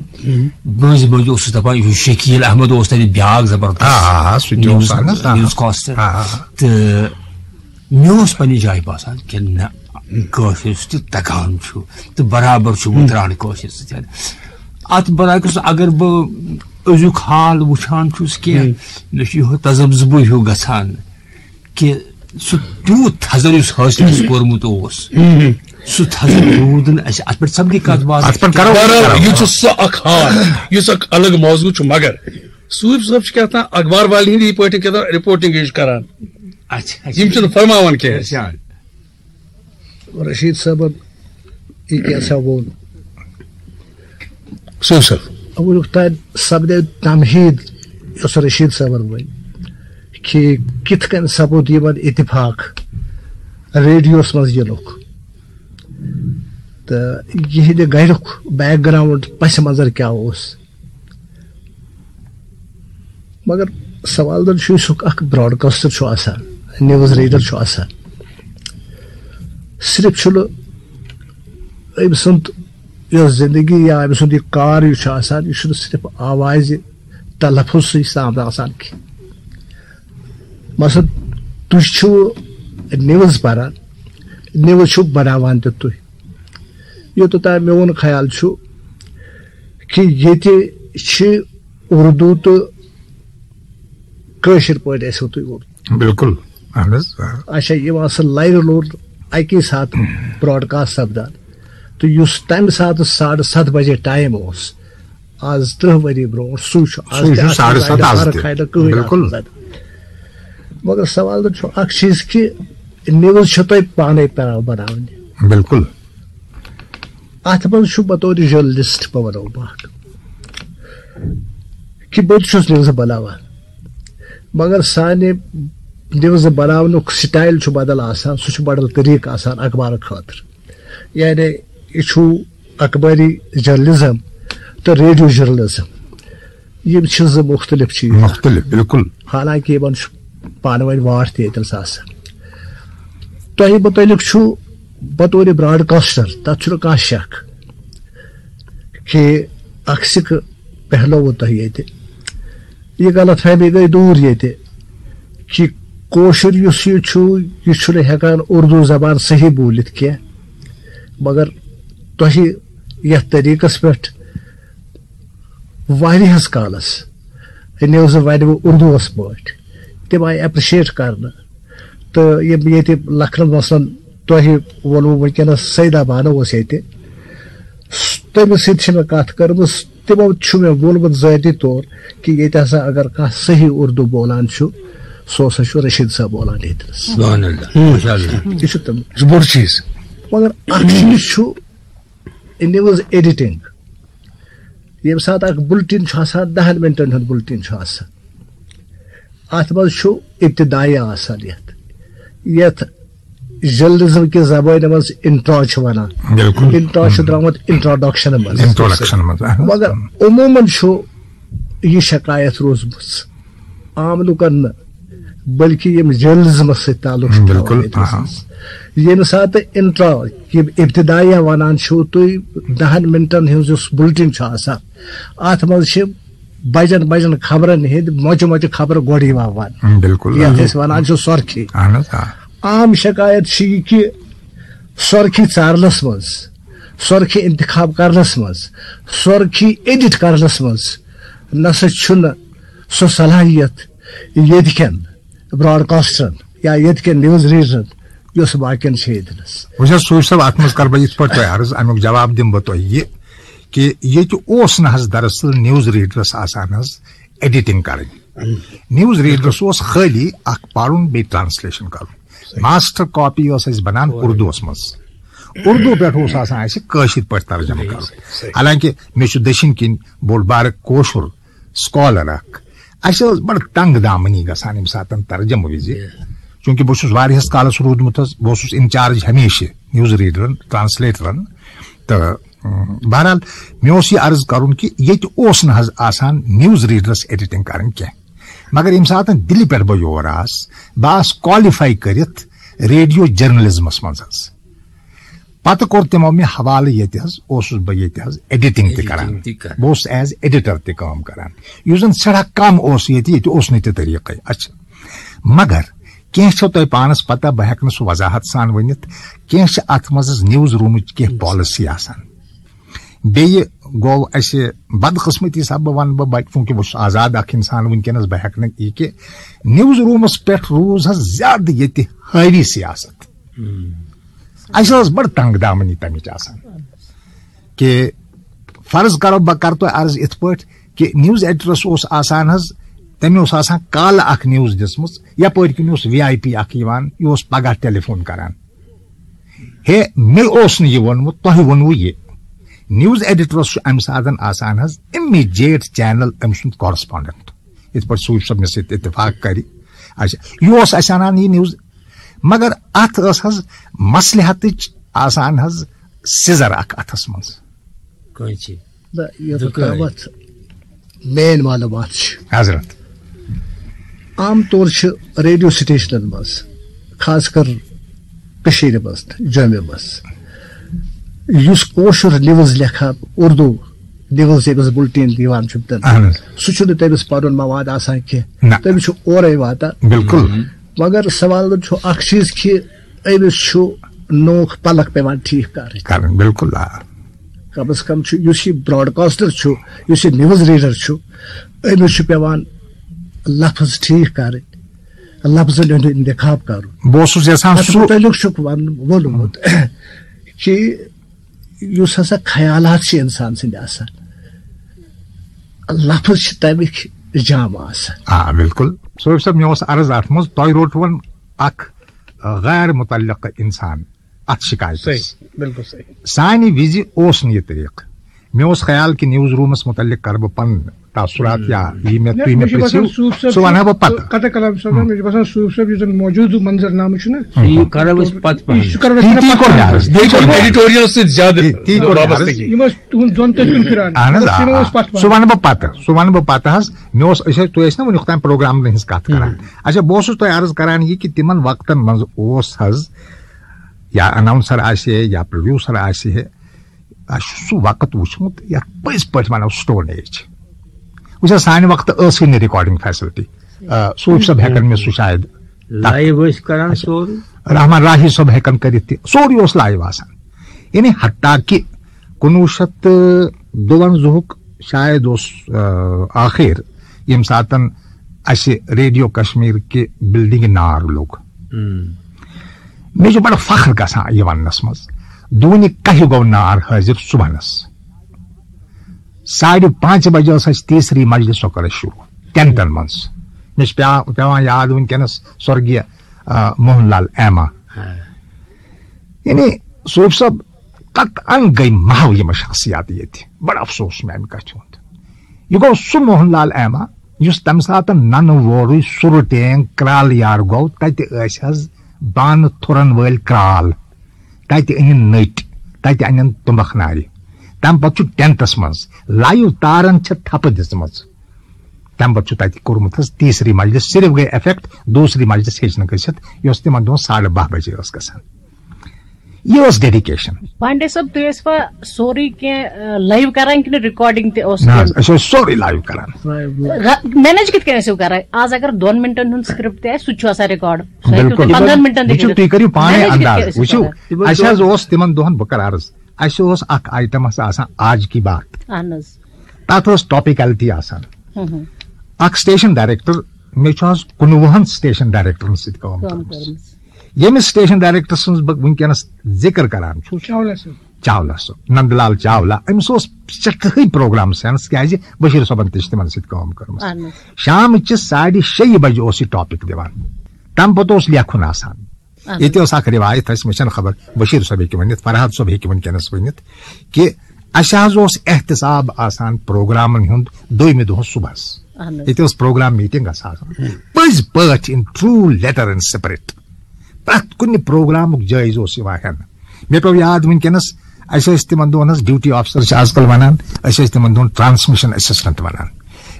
بٔنٛزۍ بٔنٛزۍ اوسُس دپان یہِ شکیٖل احمد اوس تتہِ بیاکھ زبردست۔ Newscaster. تہٕ مےٚ اوس پننہِ جایہِ باسان کہِ نہ کٲشُر تہِ تگان چھُ تہٕ برابر چھُ وٕتران کٲشِر سۭتۍ اتھ برعکس اگر بہٕ أزیُک حال وٕچھان چھُس کینٛہہ مےٚ چھُ یِہوے تزبزبہٕ ہیوٗ گژھان کہِ سُہ تیوٗت تھزر یُس حٲصِل کوٚرمُت اوس۔ سُہ تھزر روٗد نہٕ اَسہِ اَتھ پٮ۪ٹھ سپدی کتھ باتھ یہ چھُ سُہ حال یُس اکھ الگ موضوع چھُ مگر سوٗب صٲب چھُ کیٛاہ تام اخبار والٮ۪ن ہٕنٛدی کیٛاہ تام رِپورٹِنگ ہِش کران۔ یِم چھِنہٕ فرماوان کینٛہہ رشیٖد صٲبن یہِ کیٛاہ سا ووٚن صوٗب صٲب وٕنیُک تانۍ سپدے تمہیٖد یۄس رشیٖد صٲبن ؤنۍ کہ کت کن سپود یمن اتفاق ریڈیوس مز ینک تو یہ گرک بیک گراؤنڈ پس منظر کیا اس مگر سوال در اخ براڈ کاسٹر آسان نیوز ریڈر آسان صرف أمۍ سُنٛد یۄس زندگی یا أمۍ سُنٛد یہِ کار یُس چھُ آسان یہِ چھُنہٕ صرف آوازِ تلفظ سۭتۍ سامنہٕ آسان کینٛہہ مثلاً تُہۍ نِوٕز پران نِوٕز چھُو بناوان تہِ تُہۍ۔ یوٚتتھ میون خیال چھُ کہِ ییٚتہِ چھِ اردوٗ تہٕ کٲشِر پٲٹھۍ ٲسِو تُہۍ اردوٗ بالکل اچھا یِم آسان لایِو لوڈ اکی ساتہٕ براڈکاسٹ سپدان۔ تہٕ یُس تمہِ ساتہٕ ساڑٕ ستھ بجے ٹایم اوس آز ترٕہ ؤری برونٛٹھ سُے چھُ کٕہٕنۍ مگر سوال تو اخ چیز کہ نیوز تھی پانے پیوان بنانے بالکل ات مز بطور جرنلسٹ بہ ونو بات کہ بہت نوز بناوان مگر سانہ نوز بناونک سٹائل چھُ بدل آسان سُہ چھُ بدل طریقہٕ آسان اخبار خٲطرٕ یعنی یہِ چھُ اخبٲری جرنلزم تہٕ ریڈیو جرنلزم یِم چھِ زٕ مختلف چیٖز مختلف بالکل حالانکہ یِمن چھُ پانہٕ ؤنۍ واٹھ تہِ ییٚتنس آسان تۄہہِ مُتعلق چھُ بطور براڈ کاسٹر، تتھ چھُنہٕ کانٛہہ شک کہ اکھ سِکہٕ پہلووٕ تۄہہِ ییٚتہِ۔ یہِ غلط فہمی گٔے دوٗر ییٚتہِ کہ کٲشُر یُس یہِ چھُ، یہِ چھُنہٕ ہٮ۪کان اردوٗ زبان صحیح بوٗلِتھ کینٛہہ۔ مگر تۄہہِ یتھ طریٖقس پٮ۪ٹھ واریاہس کالس یعنی نِوزٕ وَنہِ بہٕ اردوٗوس پٲٹھۍ۔ تِم آیہِ ایپرِشیٹ کرنہٕ۔ تہٕ یِم ییٚتہِ لکھنو مثلاً تۄہہِ ووٚنوٕ وٕنکیٚنس سیدا بانو ییٚتہِ۔ تٔمِس مےٚ کتھ کٔرمٕژ تِمو مےٚ ووٚنمُت ذٲتی طور کہِ ییٚتہِ ہسا اگر کانٛہہ صحیح اردوٗ بولان چھُ سُہ ہسا رشیٖد صٲب بولان یہِ یہ بوٚڑ چیٖز۔ مگر چیٖز چھُ نِوٕز ایڈِٹِنگ۔ ییٚمہِ ساتہٕ اکھ بُلٹِن دہن مِنٹن ہُنٛد بُلٹِن منٛز چھُ ابتدایہ آسان یتھ یتھ جرنلزم کہِ زبٲنہِ منٛز انٹرا ونان انٹرا درامُت انٹروڈکشن انٹروڈکشن مگر عموٗمن چھُ یہِ شکایت روٗزمٕژ عام لُکن بلکہِ یِم جرنلزمس تعلق بالکل،. ییٚمہِ ساتہٕ انٹرا یِم ابتدایہ ونان تُہۍ دہن مِنٹن یُس بُلٹِن منٛز چھِ بجن بجن خبرن ہٕنٛدۍ مۄچہِ مۄچہِ خبرٕ یِوان وننہٕ بالکل۔ ونان اہن حظ آ عام شکایت یہِ کہِ سۄرخی ژارنس منٛز سۄرخی انتخاب کرنس منٛز سۄرخی ایڈِٹ کرنس منٛز نسا چھُنہٕ سۄ صلٲحیت ییٚتہِ کٮ۪ن براڈکاسٹرن یا ییٚتہِ کٮ۪ن نِوٕز ریڈرن یۄس باقین چھِ ییٚتنس وٕچھ سوٗج صٲب اتھ منٛز کرٕ بہٕ یِتھ پٲٹھۍ تۄہہِ عرض امیُک جواب دِمہٕ بہٕ تۄہہِ یہِ کہِ حظ دراصل نِوٕز ریڈرس آسان حظ ایڈِٹنگ کرٕنۍ۔ نِوٕز ریڈرس خٲلی اکھ پرُن بیٚیہِ ٹرانسلیشن کرُن۔ ماسٹر کاپی اَسہِ بنان اردوٗوس منٛز۔ اردوٗ اَسہِ کٲشِر پٲٹھۍ ترجمہٕ کرُن۔ حالانکہِ چھُ دٔچھِنۍ کِنۍ بوٚڑ بارٕ کٲشُر سکالر اَسہِ ٲس بڑٕ تنگ دامنی ییٚمہِ ساتہٕ ترجمہٕ وِزِ۔ چوٗنٛکہِ بہٕ چھُس واریاہس کالس روٗدمُت حظ بہٕ اوسُس انچارج ہمیشہٕ نِوٕز ریڈرن ٹرانسلیٹرن۔ تہٕ بہرحال مےٚ یہِ عرض کرُن نہٕ حظ آسان نِوٕز ریڈرس ایڈِٹنگ کرٕنۍ کینٛہہ مگر ییٚمہِ ساتہٕ دِلہِ پٮ۪ٹھ بہٕ یور آس بہٕ آس کالِفاے کٔرِتھ ریڈیو جرنلزمس حظ پتہٕ کوٚر تِمو مےٚ حوالہٕ حظ اوسُس بہٕ حظ ایڈِٹنگ تہِ کران Editing تہِ کران. بہٕ اوسُس ایز ایڈِٹر کٲم کران یُس زن سٮ۪ٹھاہ کم اوس نہٕ تہِ طریٖقے اچھا۔ مگر کینٛہہ تۄہہِ پانس پتہ بہٕ ہٮ۪کہٕ نہٕ سُہ وضاحت سان ؤنِتھ کینٛہہ اتھ منٛز نِوٕز روٗمٕچ کینٛہہ پالسی آسان۔ بیٚیہِ گوٚو اَسہِ بدقٕسمتی سببہٕ وَنہٕ بہٕ بَچہِ چوٗنٛکہِ بہٕ چھُس آزاد اکھ اِنسان وٕنکیٚنس بہٕ ہٮ۪کہٕ نہٕ یہِ کہِ نِوٕز روٗمَس پٮ۪ٹھ روٗز حظ زیادٕ ییٚتہِ حٲوی سیاست۔ اَسہِ ٲس بٔڑ تنگ دامنی تَمِچ آسان کہِ فرض کرو بہٕ کرٕ تۄہہِ عرض یِتھ پٲٹھۍ کہِ نِوٕز ایڈیٹرس اوس آسان حظ تٔمۍ اوس آسان کالہٕ اکھ نِوٕز دِژمٕژ یپٲرۍ کِنۍ اوس وی آی پی اکھ یِوان یہِ اوس پگہہ ٹیلیفون کران۔ ہے مےٚ اوس نہٕ یہِ ووٚنمُت تۄہہِ ووٚنوٕ یہِ۔ نِوٕز ایڈیٹرس چھُ اَمہِ ساتہٕ آسان حظ اِمیٖڈیٹ چینل أمۍ سُنٛد کورسپونڈنٹ یِتھ پٲٹھۍ سوٗج صٲب مےٚ سۭتۍ اتفاق کرِ اچھا یہِ اوس اَسہِ اَنان یہِ نِوٕز مگر اتھ ٲس حظ مصلحتٕچ آسان حظ سِزر اکھ اتھس منٛز مین معلوٗمات چھِ حضرت عام طور چھِ ریڈیو سٹیشنن منٛز خاص کر کٔشیٖرِ منٛز تہٕ جوٚمہِ منٛز یُس کٲشُر نِوٕز لیکھان اردوٗ نِوٕز ییٚمِس بُلٹیٖن یِوان چھُ سُہ چھُنہٕ تٔمِس پَنُن مواد آسان نہ. کینٛہہ تٔمِس چھُ اورَے واتان بالکل۔ مگر سوال چھُ اکھ چیٖز کہِ أمِس چھُ نوکھ پلک پیوان ٹھیٖک کرٕنۍ۔ آ۔ کم از کم چھُ یُس یہِ براڈکاسٹر چھُ یُس یہِ نِوٕز ریڈر چھُ أمِس چھُ پیوان لفظ ٹھیٖک کرٕنۍ لفظن ہُنٛد انتخاب کرُن۔ بہٕ اوسُس یژھان مُتعلق چھُکھ ون- ووٚنمُت کہِ یُس ہسا خیالات انسان آسان؟ لفظ چھِ تَمِکۍ جام آسان۔ آ بالکل۔ صٲب صٲب مےٚ عرض اتھ منٛز تۄہہِ روٚٹوُن اکھ غیر مُتعلق انسان اتھ شِکایتس صحیح بالکل صحیح۔ سانہِ وِزِ اوس نہٕ یہِ طریٖقہٕ مےٚ اوس خیال کہِ نِوٕز روٗمَس مُتعلِق کَرٕ بہٕ پَنُن تاثُرات یا یہِ مےٚ تُہۍ مےٚ پرٛژھِو سُہ وَنہٕ ہا بہٕ پَتہٕ قطع کلام صٲب مےٚ چھُ باسان صوٗف صٲب یُس زَن موجوٗدٕ منظر نامہٕ چھُ نا یہ کرو اس پت پہن سُہ کرو عرض تی کوٚر مےٚ ایڈیٹوریل سۭتۍ زیادٕ تی- تی کوٚر مےٚ عرض. وابستگی یِم ٲسۍ تُہُنٛد دۄن تٔتھۍ کُن سُہ وَنہٕ بہٕ پَتہٕ سُہ وَنہٕ بہٕ پَتہٕ حظ مےٚ اوس أسۍ ٲسۍ تُہۍ ٲسۍ نا وٕنیُک تام پروگرامن ہٕنٛز کَتھ کران اچھا بہٕ اوسُس تۄہہِ عرض کران یہِ کہِ تِمن وقتن منٛز اوس حظ یا اناونسر آسہِ ہے یا پروڈیوسر آسہِ ہے۔ سُہ وقت وٕچھمُت یَتھ پٔزۍ پٲٹھۍ وَنو سٹون ایج حظ سانہِ وقتہٕ ٲسٕے نہٕ رِکاڈِنگ فیسلٹی صوٗف صٲب ہٮ۪کن مےٚ سُہ شاید لائیو رحمان راہی صٲب ہٮ۪کان کٔرِتھ تہِ سورُے اوس لایِو آسان یعنی حتیٰ کہِ کُنوُہ شیٚتھ تہٕ دُوَنزہُک شاید اوس آخر ییٚمہِ ساتہٕ اَسہِ ریڈیو کشمیٖر کہِ بِلڈِنٛگہِ نار لوٚگ مےٚ چھُ بَڑٕ فخر گژھان یہِ وَننَس منٛز دوٗنہِ کَہہِ گوٚو نار حٲضِر صُبحنَس ساڑِ پانٛژِ بجے اَسہِ تیٖسری مجلس سۄ کٔر شروٗع۔ ٹٮ۪نٹن منٛز مےٚ چھُ پیٚوان یاد وٕنکیٚنس سورگیہ موہن لال ایما۔ یعنی صوٗف صٲب قطعن گٔے محو یِم شخصیات ییٚتہِ بڑٕ افسوس چھُ مےٚ اَمہِ کَتھِ ہُنٛد یہِ گوٚو سُہ موہن لال ایما یُس تَمہِ ساتہٕ ننہٕ وورٕے سُرٕ ٹینگ کرال یار تَتہِ ٲسۍ حظ بانہٕ تھُرن وٲلۍ کرال۔ تَتہِ أنِن نٔٹۍ تَتہِ اَنن تُمبکھ نارِ تَمہِ پَتہٕ ٹینٹس منٛز لایِو تارن چھِ تھپہٕ دِژمٕژ تَمہِ پَتہٕ چھُ تَتہِ مجلس صرف گئی اِفیکٹ دوسری مجلس ہیٚچ نہٕ گٔژھِتھ یۄس تِمن ساڑھے ساڑٕ بجے ٲس یہِ ڈیڈِکیشن پانڈے صٲب تُہۍ ٲسوا سورُے کینٛہہ لایو کران کِنہٕ رِکاڈِنگ تہِ اوس أسۍ ٲسۍ سورُے لایِو کران مینیج کِتھ کٔنۍ ٲسِو کران آز اگر دۄن مِنٹن ہُنٛد سکرپٹ تہِ آسہِ سُہ تہِ چھُ آسان رِکاڈ بِلکُل پندہن مِنٹن وٕچھِو تُہۍ کٔرِو پانے انداز۔ وٕچھِو تِمن اَسہِ حظ دۄہن- اوس تِمن دۄہن بہٕ کرٕ عرض اَسہِ اوس اکھ آیٹم حظ آسان آج کی بات۔ اہن حظ تَتھ آسان۔ اکھ سٹیشن ڈایریکٹر مےٚ چھُ حظ کُنوُہن سٹیشن ڈایریکٹرن سۭتۍ کٲم کٔرمٕژ ییٚمِس سٹیشن ڈایریکٹر سٕنٛز بہٕ ؤنکیٚنس ذِکر کران چھُس چاولا صٲب۔ چاولا صٲب نند لال چاولا أمِس اوس سٮ۪ٹھاہٕے پروگرام سینس کیازِ بشیٖر صٲبن تہِ چھِ تِمن سۭتۍ کٲم کٔرمٕژ۔ شامچہِ ساڑِ شیٚیہِ بجہِ اوس یہِ ٹاپِک دِوان۔ تَمہِ پتہٕ اوس لیکھُن آسان۔ ییٚتہِ ٲس اکھ رِوایت اَسہِ مےٚ چھَنہٕ خبر بشیٖر صٲب ہیٚکہِ ؤنِتھ فرحت صٲب ہیٚکہِ وٕنکیٚنس ؤنِتھ کہِ اَسہِ حظ اوس احتِساب آسان پروگرامن ہُنٛد دوٚیمہِ دۄہ صبحس۔ ییٚتہِ ٲس پروگرام میٖٹِنگ گژھان پٔزۍ پٲٹھۍ in true letter and spirit پرٛٮ۪تھ کُنہِ پروگرامُک جٲیزٕ اوس یِوان ہٮ۪نہٕ مےٚ پیوٚو یاد وٕنکیٚنس اَسہِ ٲسۍ تِمن دۄہن حظ ڈیوٹی آفیسر چھِ آز کل وَنان أسۍ ٲسۍ تِمن دۄہن ٹرانسمِشن ایسسٹنٹ وَنان۔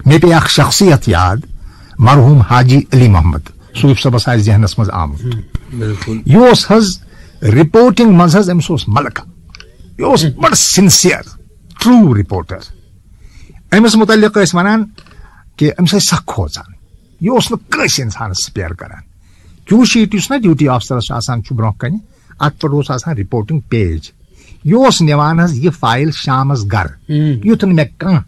مےٚ پیٚیہِ اکھ شخصیت یاد مرحوٗم حاجی علی محمد صوٗف صٲبس آسہِ ذہنس منٛز آمُت۔ یہِ اوس حظ رِپورٹِنگ منٛز حظ أمِس اوس ملکہ۔ یہِ اوس بڑٕ سِنسیر ٹروٗ رِپورٹر أمِس مُتعلِق ٲسۍ وَنان کہِ أمِس ٲسۍ سکھ کھوژان۔ یہِ اوس نہٕ کٲنٛسہِ اِنسانس سپیر کران۔ کیوٗ شیٖٹ یُس نا ڈیوٹی آفسرس آسان چھُ برونٛہہ کنہِ اتھ پٮ۪ٹھ اوس آسان رِپورٹِنگ پیج یہِ اوس نِوان حظ یہِ فایل شامس گرٕ. یُتھ نہٕ مےٚ کانٛہہ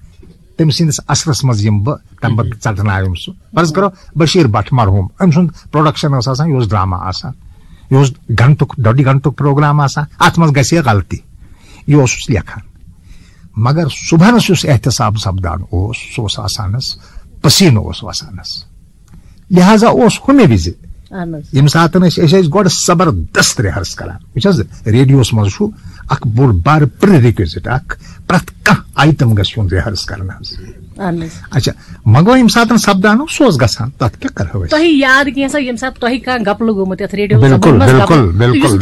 تٔمۍ سٕنٛدِس اثرس منٛز یِمہٕ بہٕ تَمہِ پتہٕ ژٹناوِم سُہ فرض کرو بشیٖر بٹ مرحوٗم أمۍ سُنٛد پروڈکشن ٲس آسان یہِ اوس ڈراما آسان. یہِ اوس گنٹُک ڈۄڈِ گنٹُک پروگرام آسان. اتھ منٛز گژھِ ہے غلطی. یہِ اوسُس لیکھان مگر صبحنس یُس احتساب سپدان اوس سُہ اوس آسان حظ پسیٖنہٕ اوس وسان حظ لہذا اوس ہُمہِ وِزِ أسۍ ٲسۍ گۄڈٕ زبردست رِہرس کران وٕچھ حظ ریڈیوس منٛز چھُ اکھ بوٚڑ بارٕ پرِ رِکوزِٹ اکھ پرٛٮ۪تھ کانٛہہ آیٹم گژھِ یُن رِہرس کرنہٕ حظ۔ اچھا مگر ییٚمہِ ساتہٕ سپدان اوس سُہ اوس گژھان تتھ کیٛاہ کرہو أسۍ تۄہہِ یاد ییٚمہِ ساتہٕ تۄہہِ کانٛہہ گپلہٕ گوٚمُت یتھ ریڈیو بِلکُل بِلکُل بِلکُل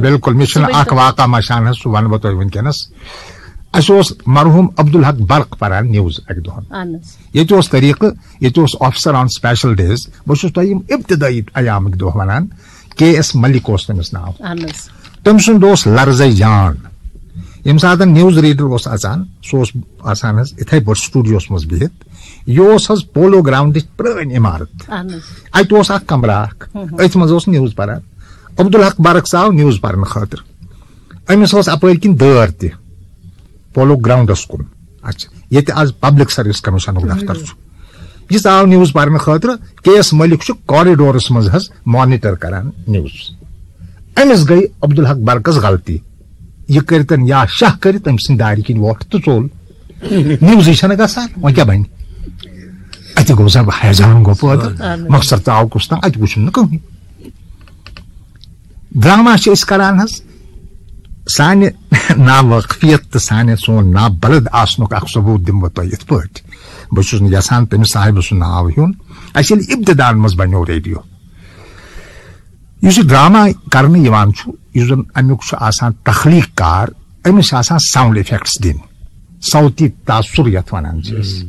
بِلکُل مےٚ چھُنہٕ اکھ واقع مشان حظ سُہ وَنہٕ بہٕ تۄہہِ وٕنکیٚنس اَسہِ اوس مرحوٗم عبدل حق برق پران اہن۔ حظ ییٚتہِ اوس طریٖقہٕ اوس آفسر آن سپیشل ڈیز بہٕ چھُس تۄہہِ یِم ابتدٲیی ایامٕکۍ دۄہ وَنان کے ایس ملک اوس تٔمِس ناو تٔمۍ سُنٛد لرزے جان۔ ییٚمہِ ساتہٕ نِوٕز ریڈر اوس اژان سُہ آسان حظ یِتھٕے پٲٹھۍ سٹوڈیوس منٛز بِہِتھ یہِ حظ پولو گراونڈٕچ پرٲنۍ عمارت۔ اَتہِ اوس اکھ کمرٕ اکھ أتھۍ منٛز اوس نِوٕز پران عبدل حق برق ژاو نِوٕز پرنہٕ خٲطرٕ أمِس ٲس اپٲرۍ کِنۍ دٲر تہِ پولو گراونڈس کُن اچھا ییٚتہِ آز پبلک سٔروِس کمیشنُک دفتر چھُ یہِ ژاو نِوٕز پرنہٕ خٲطرٕ کے ایس ملک چھُ کارِڈورس منٛز حظ مانِٹر کران نِوٕز أمِس گٔے عبدل حق برقس غلطی یہِ کٔرتن یا شاہ کٔرِتھ أمۍ سٕنٛدِ دارِ کِنۍ وۄٹھ تہٕ ژوٚل نِوزٕے چھنہٕ گژھان وۄنۍ کیاہ بنہِ اَتہِ گوٚو زب حیضان گوٚو پٲدٕ مۄخصر ژاو کُس تام اَتہِ وٕچھُن نہٕ کٕہٕنۍ ڈراما چھِ أسۍ کران حظ سانہِ ناوٲقفیت تہٕ سانہِ سون نابلد آسنُک اکھ ثبوٗت دِمہٕ بہٕ تۄہہِ یِتھ پٲٹھۍ۔ بہٕ چھُس نہٕ یژھان تٔمِس صاحبہٕ سُنٛد ناو ہیوٚن۔ اَسہِ ییٚلہِ اِبتِدان منٛز بنیو ریڈیو۔ یُس یہِ ڈراما کرنہٕ یِوان چھُ، یُس زن امیُک چھُ آسان تخلیٖق کار أمِس چھِ آسان ساوُنٛڈ اِفیکٹس دِنۍ۔ ساوتی تاثر یتھ ونان چھِ أسۍ۔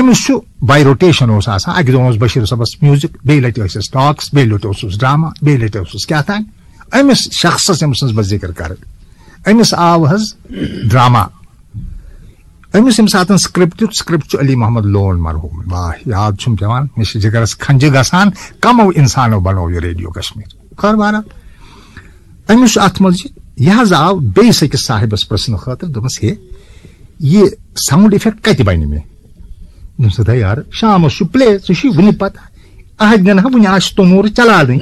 أمِس چھُ باے روٹیشن اوس آسان۔ اکہِ دۄہ اوس بشیٖر صٲبس میوٗزک بیٚیہِ ٹاکس بیٚیہِ لٹہِ اوسُس ڈراما بیٚیہِ لٹہِ اوسُس کیٛاہ تام أمِس شخصس ییٚمہِ سٕنٛز بہٕ ذِکر کرٕ۔ أمِس آو حظ ڈراما أمِس ییٚمہِ ساتہٕ سکرپٹُک سکرپٹ چھُ علی محمد لون مرحوٗم۔ واہ، یاد چھُم پیوان مےٚ چھِ جگرس کھنجہِ گژھان کمو انسانو بنوو یہِ ریڈیو کشمیٖر۔ خٲر بہرحال أمِس چھُ اتھ منٛز جی، یہِ حظ آو بیٚیِس أکِس صاحبس پرژھنہٕ خٲطرٕ دوٚپمس ہے یہ ساؤنڈ افیکٹ کتہِ بنہِ مےٚ دوٚپمس ہے یار شامس چھُ پلے ژےٚ چھُے وُنہِ پتہ اہد نہ وُنہِ آسہِ توٚموٗر چلاوٕنۍ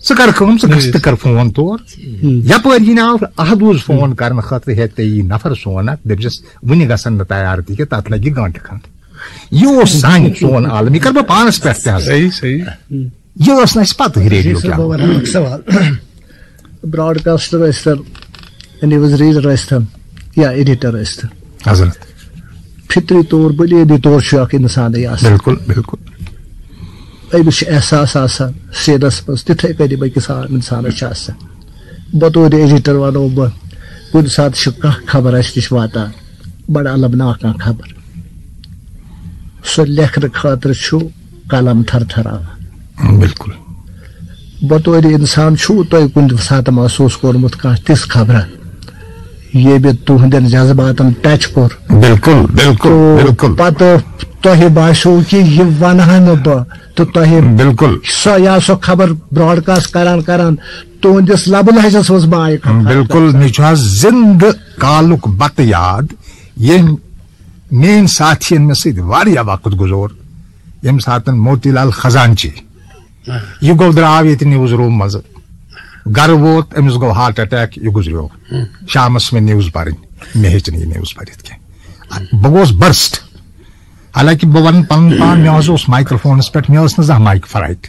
ژٕ کر فون تور یپٲرۍ یہِ احدوٗز فون ہے ژےٚ یی نفر سون اکھ دٔپزس وُنہِ گژھن نہٕ تیار تہِ کینٛہہ تتھ لگہِ گنٹہٕ کھنڈ یہِ سانہِ سون عالم یہِ کرٕ بہٕ پانس حظ یہِ ٲس نہٕ پتہٕ ریڈیو سوال براڈ کاسٹر ٲسۍتن نِوٕز ریڈر ٲسۍتن یا ایڈیٹر ٲسۍتن حضرت فطری طور بنیٲدی طور چھُ اکھ اِنسانٕے آسان بالکل بالکل چھُ احساس آسان سیٖنس منٛز تِتھٕے أکِس عام اِنسانس بطور ایڈیٹر وَنو بہٕ کُنہِ ساتہٕ چھِ کانٛہہ خبر اَسہِ نِش واتان بڑٕ البناک کانٛہہ خبر سۄ لیکھنہٕ خٲطرٕ چھُ قلم تھر تھراوان بالکل بطور اِنسان چھُو تۄہہِ کُنہِ ساتہٕ محسوٗس کوٚرمُت کانٛہہ تِژھ خبرا ییٚمہِ تُہنٛدٮ۪ن جذباتن ٹچ کوٚر بالکل بالکل بالکل پتہٕ تۄہہِ باسیو کہِ یہِ ونہا نہٕ بہٕ تہٕ تۄہہِ بالکل۔ سۄ یا سۄ خبر براڈکاسٹ کران کران تُہنٛدِس لبہٕ لہجس ما آیہِ بالکل حظ زِندٕ کالُک بتہٕ یاد ییٚمۍ میٲنۍ ساتھین مےٚ سۭتۍ واریاہ وقت گُزور ییٚمہِ ساتہٕ موتی لال خزانچی۔ یہِ گوٚو درٛاو ییٚتہِ نِوٕز روٗم منٛزٕ گرٕ ووت أمِس گوٚو ہارٹ اٹیک یہِ گُزریو۔ شامس مےٚ نِوٕز پرٕنۍ مےٚ ہیٚچ یہِ نِوٕز پٔرِتھ کینٛہہ بہٕ گوٚوس برسٹ حالانکہِ بہٕ وَنہٕ پنُن پان مےٚ حظ اوس مایکروفونس پٮ۪ٹھ مےٚ ٲس نہٕ زانٛہہ مایک فرایٹ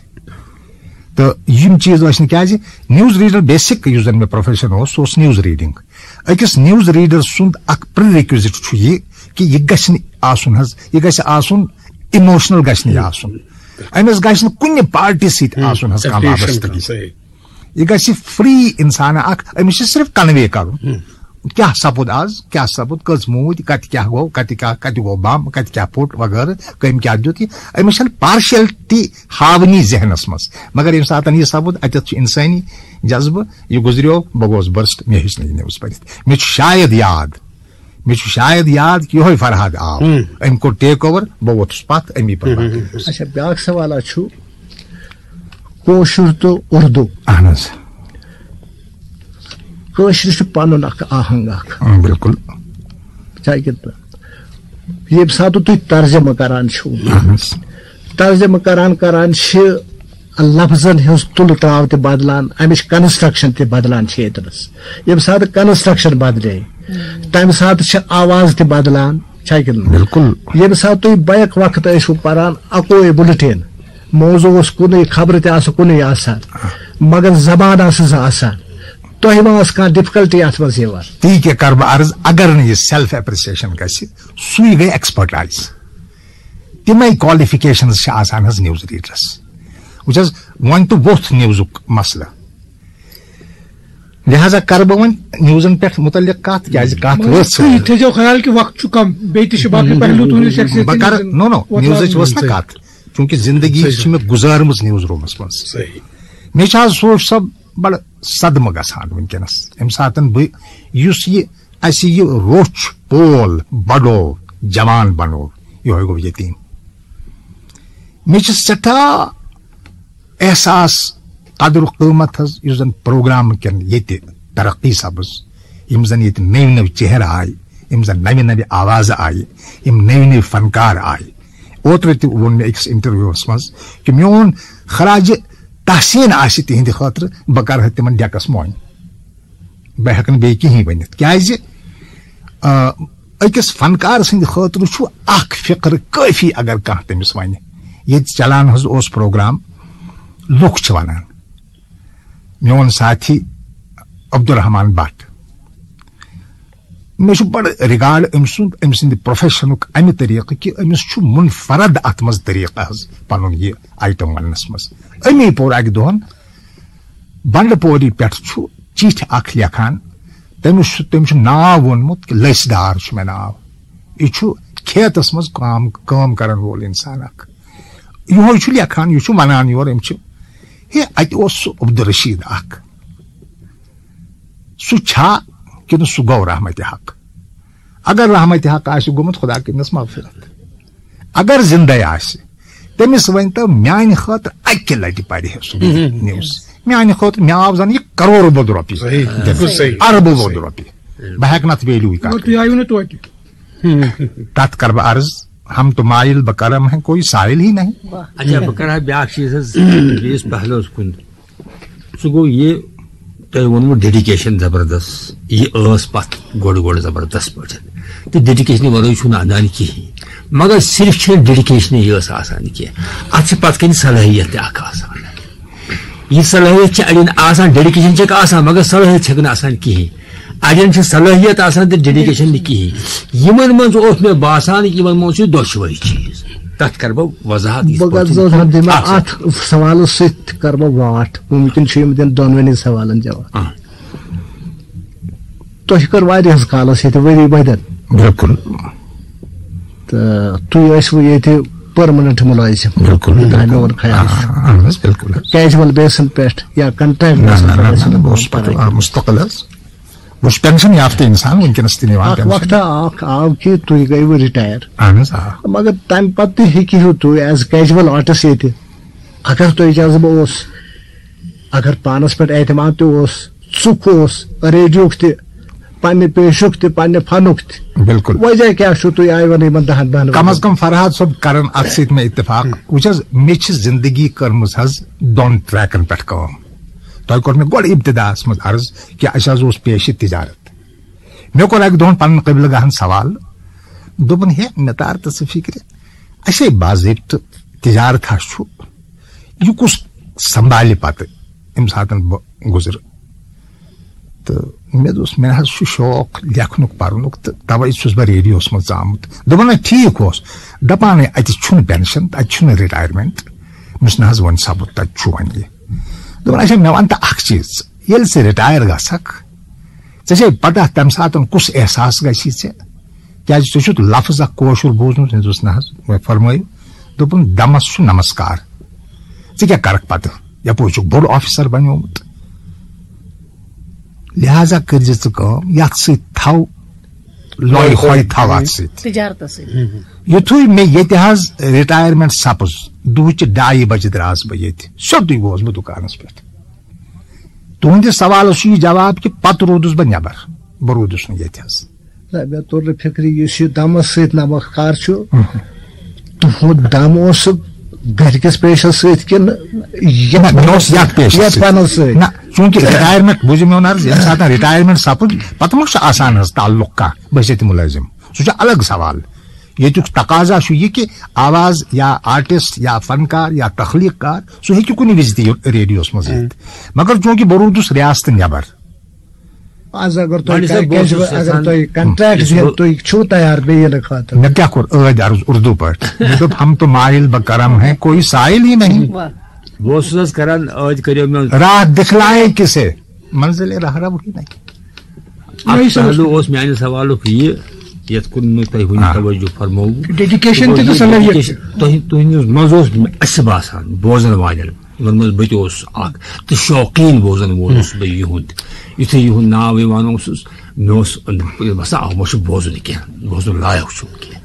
تہٕ یِم چیٖز ٲسۍ نہٕ کیازِ نِوٕز ریٖڈر بیسِک یُس زن مےٚ پروفیشن اوس سُہ اوس نِوٕز ریٖڈنٛگ۔ أکِس نِوٕز ریٖڈر سُنٛد اکھ پری رِکوزِٹ چھُ یہِ کہِ یہِ گژھِ نہٕ آسُن حظ یہِ گژھِ آسُن اِموشنل گژھِ نہٕ یہِ آسُن۔ أمِس گژھِ نہٕ کُنہِ پارٹی سۭتۍ آسُن حظ کانٛہہ وابستگی۔ یہِ گژھِ فری اِنسان اکھ أمِس چھُ صرف کنوے کرُن۔ کیاہ سپُد آز؟ کیاہ سپُد کٔژ موٗدۍ کتہِ کیاہ گوٚو کتہِ کیاہ کتہِ گوٚو بم کتہِ کیاہ پھُٹ وغٲرٕ کٔمۍ کیاہ دیُت یہِ أمِس چھنہٕ پارشلٹی ہاونی ذہنس منٛز مگر ییٚمہِ ساتہٕ یہِ سپُد اتٮ۪تھ چھُ انسٲنی جذبہٕ یہِ گُزریو بہٕ گوٚوس برسٹ مےٚ ہیٚچھ نہٕ یہِ نِوٕز پٔرِتھ مےٚ چھُ شاید یاد مےٚ چھُ شاید یاد کہِ یِہوے فرحاد آو۔ أمۍ کوٚر ٹیک اوور بہٕ ووتُس پتھ اچھا بیاکھ سوالا چھُ کٲشُر تہٕ اُردو۔ اہن حظ کٲشرِ چھُ پنُن اکھ آہنگ اکھ بالکل۔ چاہے ییٚمہِ ساتہٕ تُہۍ ترجمہٕ کران ترجمہٕ کران کران چھِ لفظن ہٕنٛز تُلہٕ تراو تہِ بدلان امِچ کنسٹرکشن تہِ بدلان چھِ ییٚتنس ییٚمہِ ساتہٕ کنسٹرکشن بدلے۔ تمہِ ساتہٕ چھِ آواز تہِ بدلان۔ چھا کِنہٕ بالکل۔ ییٚمہِ ساتہٕ تُہۍ بیک وقت ٲسِو پران اکوے بُلٹین۔ موضوع اوس کُنُے خبرٕ تہِ آسہٕ کُنُے آسان۔ مگر زبان ٲسٕس آسان۔ تۄہہِ ما ٲس کانٛہہ ڈِفکلٹی اتھ منٛز یِوان تی کیٛاہ کرٕ بہٕ عرض اگر نہٕ یہِ سیلف ایپرسیشن گژھِ سُے گٔے ایکسپٲرٹایز تِمے کالفِکیشنز چھِ آسان حظ نِوٕز ریڈرس وٕچھ حظ وۄنۍ تہٕ ووٚتھ نِوزُک مسلہٕ لہذا کرٕ بہٕ وۄنۍ نِوزن پٮ۪ٹھ مُتعلق کتھ کیازِ کتھ بہٕ کرٕ نو نو نِوزٕچ ؤژھ نا کتھ چوٗنٛکہِ زندگی چھِ مےٚ گُزارمٕژ نِوٕز روٗمس منٛز مےٚ چھِ حظ سوچ صٲب بڑٕ صدمہٕ گژھان ؤنکیٚنس ییٚمہِ ساتہٕ بہٕ یُس یہِ اَسہِ یہِ روٚچھ پول بڑو، جوان بنو، یِہوے گوٚو یتیٖم۔ مےٚ چھِ سٮ۪ٹھاہ احساس قدرُک قۭمت حظ یُس زن پروگرام کٮ۪ن ییٚتہِ ترقی سپٕز، یِم زن ییٚتہِ نٔوۍ نٔوۍ چہرٕ آیہِ، یِم زن نوِ نوِ آوازٕ آیہِ، یِم نٔوۍ نٔوۍ فنکار آیہِ۔ اوترٕ تہِ ووٚن مےٚ أکِس انٹرویوس منٛز کہِ میون خراجہِ تحسین آسہ تہند خاطر بہ کر تم ڈیکس موٚنۍ بہ ہٮ۪کہٕ نہٕ بیٚیہِ کِہینۍ کیاز؟ اکس فنکار سند خاطر اخ فکر کافی اگر کھانا تمس ون یہ چلان حض اس پروگرام لُکھ ونان میون ساتھی عبدالرحمان بٹ۔ مے بڑ رگاڑ أمۍ سُنٛد أمۍ سٕنٛدِ پروفیشنُک اَمہِ طریقہٕ کہِ أمِس چھُ منفرد اَتھ منٛز طریقہٕ حظ پَنُن یہِ آیٹم وَننَس منٛز أمی پوٚر اَکہِ دۄہن بنڈٕ پوری پٮ۪ٹھ چھُ چِٹھۍ اکھ لیکھان تٔمِس چھُ تٔمۍ چھُ ناو ووٚنمُت کہِ لٔسۍ ڈار چھُ مےٚ ناو یہِ چھُ کھیتس منٛز کٲم کٲم کرن وول اِنسان اکھ یِہوے چھُ لیکھان یہِ چھُ وَنان یورٕ أمۍ چھِ ہے اَتہِ اوس سُہ عبدالرشیٖد اکھ سُہ چھا کِنہٕ سُہ گوٚو رحمتِ حق. اگر رحمتِ حق آسہِ گوٚمُت خۄدا کٔرنَس مغفرت. اگر زِندے آسہِ تٔمِس ؤنۍتو میانہِ خٲطرٕ اَکہِ لٹہِ پرِ ہے سُہ نِوٕز میانہِ خٲطرٕ مےٚ آو زن یہِ کرور بوٚد رۄپیہِ اربہٕ بوٚد رۄپیہِ بہٕ ہٮ۪کہٕ نہٕ اَتھ ویلیوٗ کَتھ تَتھ کَرٕ بہٕ عرض ہم تو مائل بہ کرم ہے کوئی سائل ہی نہیں. اچھا بہٕ کرٕ ہا بیٛاکھ چیٖز حظ بیٚیِس پہلوس کُن. سُہ گوٚو یہِ تۄہہِ ووٚنمُت ڈیڈِکیشن زبردست، یہِ ٲس پتھ گۄڈٕ گۄڈٕ زبردست پٲٹھۍ۔ تہٕ ڈیڈِکیشنہِ ورٲے چھُنہٕ اندان کِہینۍ، مگر صرف چھنہٕ ڈیڈِکیشنٕے یٲژ آسان کینٛہہ۔ اتھ چھِ پتہٕ کنہِ صلٲحیت تہِ اکھ آسان۔ یہ صلٲحیت چھِ اڑٮ۪ن آسان ڈیڈِکیشن چھکھ آسان، مگر صلٲحیت چھکھ نہٕ آسان کِہینۍ۔ اڑٮ۪ن چھِ صلٲحیت آسان تہٕ ڈیڈِکیشن نہٕ کِہینۍ۔ یِمن منٛز اوس مےٚ باسان، یِمن منٛز چھُ دۄشوے چیٖز۔ تتھ کرٕ بہٕ وضاحت اتھ سوالس سۭتۍ کرٕ بہٕ واٹھ ممکن چھُ یِم دِنۍ دۄنوٕنی سوالن جواب تۄہہِ کٔر واریاہس کالس ییٚتہِ ؤری بدن بالکل تہٕ تُہۍ ٲسوٕ ییٚتہِ پٔرمننٹ مُلٲزِم بالکل کیجول بیسن پٮ۪ٹھ یا کنٹریکٹ مُستقل چھُس پینشن یافتہٕ اِنسان وٕنکیٚنس تہِ نِوان اکھ آو کہِ تُہۍ گٔیوٕ رِٹایر اہن حظ آ مگر تمہِ پتہٕ تہِ ہیٚکِو تُہۍ ایز کیجول آرٹس ییٚتہِ اگر تۄہہِ جذبہٕ اوس اگر پانس پٮ۪ٹھ اعتماد تہِ اوس ژُکھ اوس ریڈیوُک تہِ پننہِ پیشُک تہِ پننہِ فنُک تہِ بالکل وجہ کیٛاہ چھُ تُہۍ آیوٕ یِمن دہن دہن کم از کم فرحاد صٲب کرن اتھ سۭتۍ مےٚ اتفاق وٕچھ حظ مےٚ چھِ زندگی کٔرمٕژ حظ دۄن ٹریکن پٮ۪ٹھ کٲم تۄہہِ کوٚر مےٚ گۄڈٕ ابتداہس منٛز عرض کہِ اَسہِ حظ اوس پیشہِ تجارت۔ مےٚ کوٚر اکہِ دۄہن پنُن قبلہٕ گاہن سوال۔ دوٚپُن، ہے، مےٚ تار تہٕ ژٕ فِکرِ۔ اَسے باضٲبطہٕ تجارت حظ چھُ۔ یہِ کُس سنبھالہِ پتہٕ؟ ییٚمہِ ساتہٕ بہٕ گُزرٕ۔ تہٕ مےٚ دوٚپُس، مےٚ حظ چھُ شوق لیکھنُک، پرنُک تہٕ تَوے چھُس بہٕ ریڈیوس منٛز ژامُت دوٚپُن ہے ٹھیٖک اوس۔ دپانے اَتہِ چھُنہٕ پینشن تہٕ اَتہِ چھُنہٕ رِٹایرمینٹ مےٚ چھُ نہ حظ وۄنۍ سپُد تَتہِ چھُ وۄنۍ یہِ۔ دوٚپُن اچھا مےٚ وَن تہٕ اکھ چیٖز ییٚلہِ ژٕ رِٹایر گژھکھ ژےٚ چھے پتہ تمہِ ساتہٕ کُس احساس ژےٚ چھُتھ لفظ اکھ کٲشُر بوٗزمُت وۄنۍ فرمٲیِو دوٚپُن دمس نمسکار کیٛاہ کرکھ پتہٕ چھُکھ بوٚڑ آفیسر بنیومُت لہذا کٔرزِ ژٕ کٲم یتھ سۭتۍ تھاو لۄے ہۄے تھاو اتھ سۭتۍ تجارتس سۭتۍ یُتھُے مےٚ ییٚتہِ حظ رِٹایرمینٹ سپٕز دُہچہِ ڈایہِ بجہِ درٛاس بہٕ ییٚتہِ سیوٚدُے گوس بہٕ دُکانس پٮ۪ٹھ تُہنٛدِس سوالس یہِ جواب کہِ پتہٕ روٗدُس بہٕ نٮ۪بر بہٕ روٗدُس حظ نہ مےٚ توٚر نہٕ فِکرِ یُس یہِ دمس سۭتۍ نمکار چھُ تُہُنٛد دم اوس گرِکِس پیشس سۭتۍ نہ چوٗنٛکہِ رِٹایرمینٹ بوٗزِو میون عرض ییٚمہِ ساتہٕ رِٹایرمینٹ سپُد پتہٕ ما چھُ آسان حظ تعلُق کانٛہہ چھُس ییٚتہِ مُلٲزِم سُہ چھُ الگ سوال۔ ییٚتیُک تقاضا یہِ کہِ آواز یا آرٹسٹ یا فنکار یا تخلیٖق کار سُہ ہیٚکہِ کُنہِ وِزِ ریڈیوس منٛز یِتھ مگر چوٗنٛکہِ بہٕ روٗدُس ریاستہٕ نٮ۪بر آز اگر کوٚر ٲدۍ عرض اردو مےٚ دوٚپ ہم تو مایل بہٕ کرم ہے کوئی سائل ہی نہیں۔ کران کٔرِو مےٚ راہ دکھلائے کسے؟ منزل راہ رب ہی نہیں۔ پہلوٗ میانہِ سوالُک یہِ یتھ کُن نہٕ تۄہہِ وُنہِ توجہ فرمووُ ڈیڈِکیشن تہِ تہٕ صلٲحیت تۄہہِ تُہنٛدِس منٛز اوس اَسہِ باسان بوزن والٮ۪ن یِمن منٛز بہٕ تہِ اوسُس اکھ تہٕ شوقیٖن بوزن وول اوسُس بہٕ یِہُنٛد یِتھُے یِہُنٛد ناو یِوان اوس باسان اَتھ ما چھُ بوزُن کینٛہہ بوزُن لایق چھُم کینٛہہ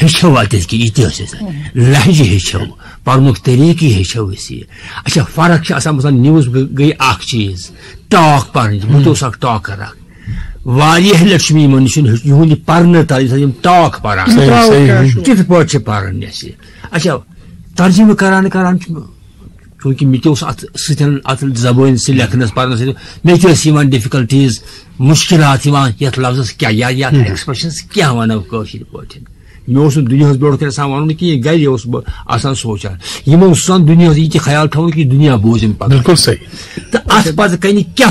ہیٚچھو اَتہِ کہِ یہِ تہِ ٲسۍ أسۍ لہجہِ ہیٚچھو پرنُک طریٖقہٕ ہیٚچھو یہِ اچھا فرق چھِ آسان مثلاً نِوٕز گٔے اکھ چیٖز ٹاک پرٕنۍ بہٕ تہِ اوسُس اکھ ٹاکر اکھ واریاہ مےٚ یِمن نِش یِہُنٛد یہِ پرنہٕ تل یِم ٹاک پران تِتھ پٲٹھۍ چھِ پران اَسہِ اچھا ترجمہٕ کران کران چھُ چوٗنٛکہِ مےٚ تہِ اوس اَتھ سۭتۍ اَتھ زبٲنۍ سۭتۍ لیکھنس پرنس سۭتۍ مےٚ تہِ ٲسۍ یِوان ڈِفکلٹیٖز مُشکِلات یِوان یَتھ لفظس کیٛاہ یا یتھ ایکسپریشنس کیٛاہ وَنو کٲشِر پٲٹھۍ مے دنیا برو کن ون کہ گھر آسان سوچان یہ سوچان دنیا یہ خیال تھو کہ دنیا بوزم پہ بالکل صحیح۔ تو ات پتہ کن کیا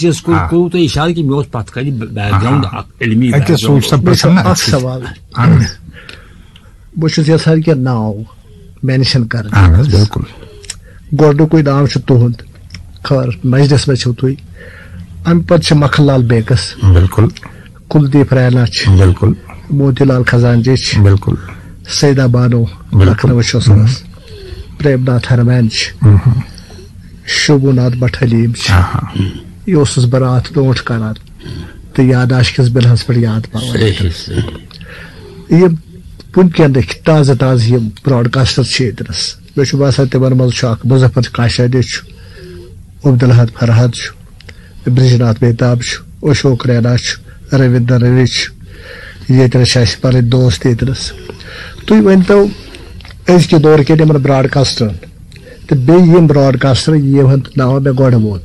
چیز کرو تھی اشارہ کہ مے پتہ کن بیک گراؤنڈ علمی سوال۔ بہت یژھان کہ ناو مینشن کر۔ بالکل۔ گۄڈنیُکُے ناو چھُ تُہُنٛد خٲر مجلس منٛز چھِو تُہۍ اَمہِ پتہٕ چھِ مکھن لال بیگس۔ بالکل۔ کلدیپ رینا بالکل۔ موتی لال خزانجی بالکل۔ سیدا بانو لکھنؤ چھُس پریم ناتھ ہرمین چھِ۔ شوبو ناتھ بٹ حلیٖم چھِ یہِ اوسُس بہٕ برونٛٹھ کران تہٕ یاداش کِس بِلہس پٮ۪ٹھ یاد پاوان یِم وٕنکیٚنٕکۍ تازٕ تازٕ یِم براڈکاسٹر چھِ ییٚتنس مےٚ باسان چھُ اکھ مُظفر کاشادی چھُ۔ عبدالحد فرحد برج ناتھ میتاب چھُ۔ اشوک رینا ییٚتنس چھِ اَسہِ پنٕنۍ دوست ییٚتنس تُہۍ ؤنتو أزکہِ دور کٮ۪ن یِمن براڈکاسٹرن تہٕ بیٚیہِ یِم براڈکاسٹر یِہُنٛد ناو مےٚ گۄڈٕ ووٚن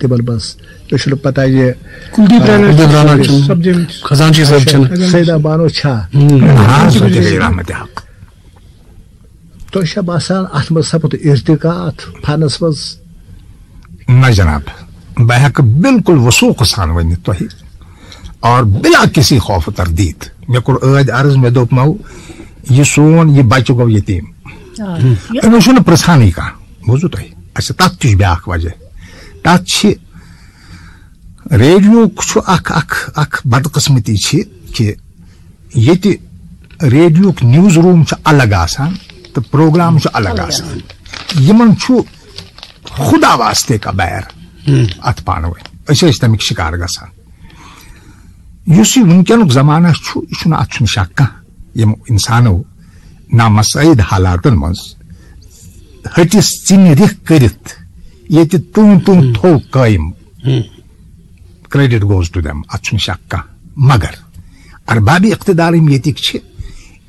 تِمن منٛز مےٚ چھُنہٕ پتہ یہِ سیدا بانو چھا رحمت حق تۄہہِ چھا باسان اتھ منٛز سپُد ارتقا اتھ فنس منٛز نہ جناب بہ بالکل وسوخ سان ونت تہ اور بلا کسی خوف تردید. مے کور عد عرض مے دوپ مو یہ سون یہ بچہ گو یتیم. أمس چھُنہٕ پرژھانٕے کانٛہہ بوٗزوٕ تۄہہِ اچھا تتھ تہِ چھُ بیٛاکھ وجہ. تتھ چھِ ریڈیوُک چھُ اکھ اکھ اکھ بدقسمتی چھِ کہِ ییٚتہِ ریڈیوُک نِوٕز روٗم چھُ الگ آسان تہٕ پروگرام چھُ الگ آسان. یِمن چھُ خدا واسطے کا بیر اتھ پانہٕ ؤنۍ أسۍ ٲسۍ تمیُک شکار گژھان یہِ وٕنکیٚنُک زمانہ یہِ شک کانٛہہ یِم انسانو نامسعد حالاتن ۂٹِس ژِنہِ رِکھ کٔرِتھ ییٚتہِ تُم تُم تھوٚو قٲیِم کریڈٹ گوز ٹو دم اتھ چھُنہٕ شک کانٛہہ مگر. اربابی اقتدار چھِ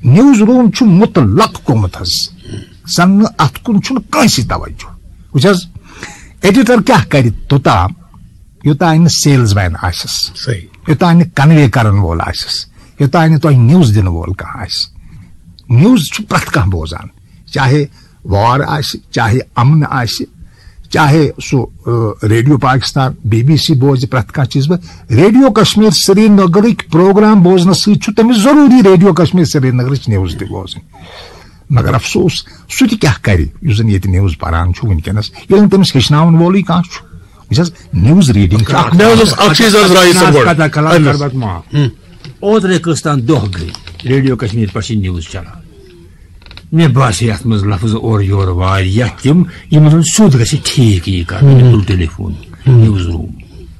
نِوٕز روٗم چھُ مُتلق گوٚمُت حظ زن اتھ کُن کٲنٛسہِ توجہ وٕچھ حظ ایڈیٹر کیٛاہ کرِ توٚتام یوٚتانۍ نہٕ سیلٕز مین آسٮ۪س صحیح یوٚتانۍ نہٕ کنوے کرن وول آسٮ۪س یوٚتانۍ نہٕ تۄہہِ نِوٕز دِنہٕ وول کانٛہہ آسہِ نِوٕز چھُ پرٛٮ۪تھ کانٛہہ بوزان؟ چاہے وار آسہِ چاہے امن آسہِ چاہے سُہ radio Pakistan, B B C بوزِ پرٛٮ۪تھ کانٛہہ چیٖز ریڈیو کشمیٖر سری نگرٕکۍ پروگرام بوزنہٕ سۭتۍ چھُ تٔمِس ضروٗری ریڈیو کشمیٖر سری نگرٕچ نِوٕز تہِ بوزٕنۍ مگر افسوس سُہ تہِ کیٛاہ کرِ یُس زن ییٚتہِ نِوٕز پران چھُ وٕنکیٚنس۔ ییٚلہِ نہٕ تٔمِس ہیٚچھناوَن وولٕے کانٛہہ چھُ نِوٕز ریڈنگ اوترے کٔژ تام دۄہ گٔے ریڈیو کشمیٖر پٮ۪ٹھ چھِ نِوٕز چلان مےٚ باسے یتھ منٛز لفظ اورٕ یورٕ واریاہ تِم یِمن ہُنٛد سیوٚد گژھِ ٹھیٖک یی کرُن تُل ٹیلیفون نِوٕز روٗم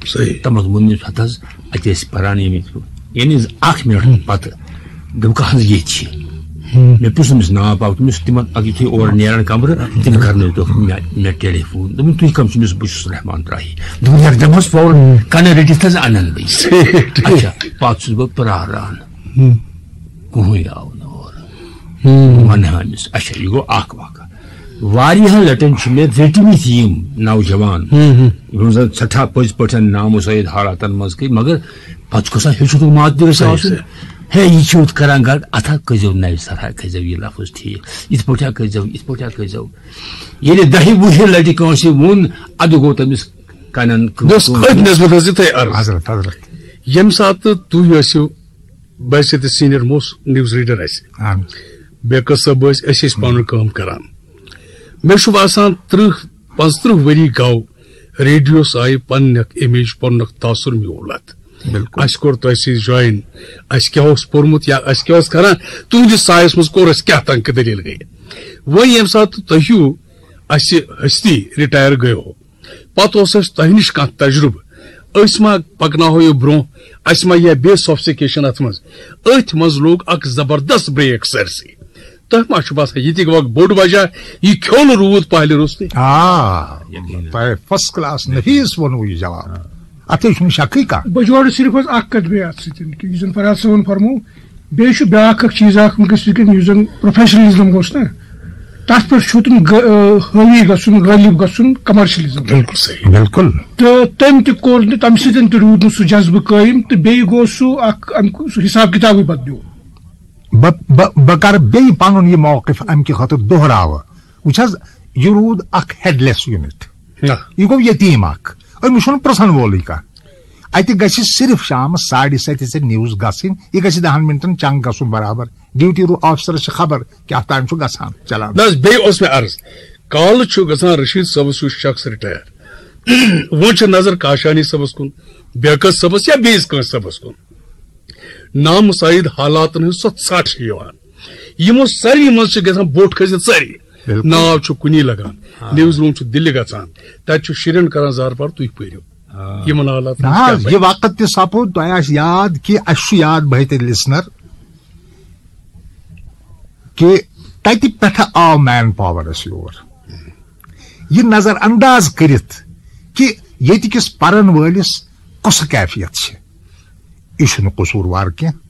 تتھ منٛز ووٚن مےٚ پتہٕ حظ اتہِ ٲسۍ پران یعنی اکھ منٹ پتہٕ دوٚپُکھ حظ ییٚتہِ چھِ مےٚ پرٛژھ تٔمِس ناو پاو تٔمِس تِمن اگر یِتھُے اورٕ نیران کمرٕ تِم کرنٲوتو مےٚ ٹیلیفون دوٚپُن تُہۍ کم چھِو بہٕ چھُس رحمان راہی۔ دوٚپُن یکدم حظ فورن کنہٕ رٔٹِتھ حظ انن بہٕ اچھا پتہٕ چھُس بہٕ پراران کٕہٕنۍ آو نہٕ اورٕ ونہا أمِس اچھا یہِ گوٚو اکھ واقع۔ واریاہن لٹن چھِ مےٚ رٔٹمٕتۍ یِم نوجوان۔ یِم زن سٮ۪ٹھاہ پٔزۍ پٲٹھۍ نامو سعید حالاتن منٛز گٔے مگر پتہٕ چھُ گژھان ہیٚچھُن مات تہِ گژھِ آسُن۔ ہے یہ چھُ کران گڑ اتھا کٔرزیو نوِ سرا کھٔسۍزیو یہِ لفظ ٹھیٖک یِتھ پٲٹھۍ کٔرزیو یِتھ پٲٹھۍ کٔرزیو ییٚلہِ دہہِ وُہہِ لٹہِ کٲنٛسہِ ووٚن ادٕ گوٚو تٔمِس کنن حضرت حضرت ییٚمہِ ساتہٕ تُہۍ ٲسِو بہٕ ٲسۍ ییٚتہِ سیٖنیر موسٹ نِوٕز ریٖڈر اَسہِ بیکر صٲب ٲسۍ أسۍ ٲسۍ پانہٕ کٲم کران مےٚ چھُ باسان تٕرٛہ پانٛژتٕرٛہ ؤری گوٚو ریڈیوس آیہِ پننہِ اِمیج پننُک تاثر میوٗل اَسہِ کوٚر جویِن اَسہِ کیٛاہ اوس پوٚرمُت یا اَسہِ کیٛاہ اوس کران تُہنٛدِس سایس منٛز کوٚر اَسہِ کیٛاہ تنٛگ دٔلیٖل وۄنۍ ییٚمہِ ساتہٕ تُہۍ ہیوٗ اَسہِ ہستی رِٹایر گٔیو پتہٕ اَسہِ تۄہہِ نِش کانٛہہ تجرُبہٕ۔ أسۍ ما پکناوو یہِ برونٛہہ اَسہِ ما یہِ بیٚیہِ سافسِکیشن اتھ منٛز۔ أتھۍ منٛز لوٚگ اکھ زبردست بریک سٲرسٕے۔ تۄہہِ ما چھُ باسان یہِ تہِ گوٚو اکھ بوٚڑ وجہ یہِ کھیوٚو نہٕ روٗد پہلہِ روٚستُے فٔسٹ کلاس نفیٖس ووٚنوٕ یہِ جواب۔ اتھ چھُنہٕ شکٕے کانٛہہ بہٕ جوڑٕ صرف اکھ بیٚیہِ یُس زن فراد صٲبن فرموو بیٚیہِ چھُ بیاکھ اکھ چیٖز اکھ وٕنکیٚس یُس زن پروفیشنلزم گوٚژھ نا تس پہ تم حاوی گھن غالب گھن کمرشلزم بالکل صحیح بالکل تو تم تہ کور تمہ سۭتۍ تہِ روٗد نہٕ سُہ جذبہٕ قٲیِم تہٕ بیٚیہِ گوٚو سُہ اکھ امیُک سُہ حساب کِتابٕے بدلیو بہ کر بی پن یہ موقف ام کہ خاطر دہراو وچ حظ یہ رود اخ ہیڈ لیس یونٹ نہ یہ گو یتیم اخ امس چھُنہٕ پرژھن وولٕے کانٛہہ اتہِ گژھِ صرف شامس ساڑِ ستہِ ژےٚ نِوٕز گژھٕنۍ یہِ گژھِ دہن منٹن چنگ گژھُن برابر ڈیوٹی رو آفیسرس چھِ خبر کیٛاہ تام چھُ گژھان چلان نہ حظ بیٚیہِ اوس مےٚ عرض کالہٕ چھُ گژھان رشیٖد صٲبس ہیوٗ شخص رِٹایر وۄنۍ چھِ نظر کاشانی صٲبس کُن بیکس صٲبس یا بیٚیِس کٲنٛسہِ صٲبس کُن نامساید حالاتن ہٕنٛز سۄ ژٹ چھِ یِوان یِمو ساروی منٛز چھِ گژھان بوٚٹھ کھٔسِتھ سٲری ناو چھُ کُنی لگان نِوٕز روٗم زارپار تُہۍ پٔرِو یِمن حالاتن نہ منٛز حظ کیٛاہ یہ وقت تہِ سپود آسہِ یاد کہِ یاد بہتر لسنر کہ تتہِ پٮ۪ٹھٕ آو مین پاور اَسہِ یور یہ نظر انداز کٔرِتھ کہ ییٚتِکِس پرن وٲلِس کۄس کیفیت چھِ یہِ چھُنہٕ قصوٗروار کینٛہہ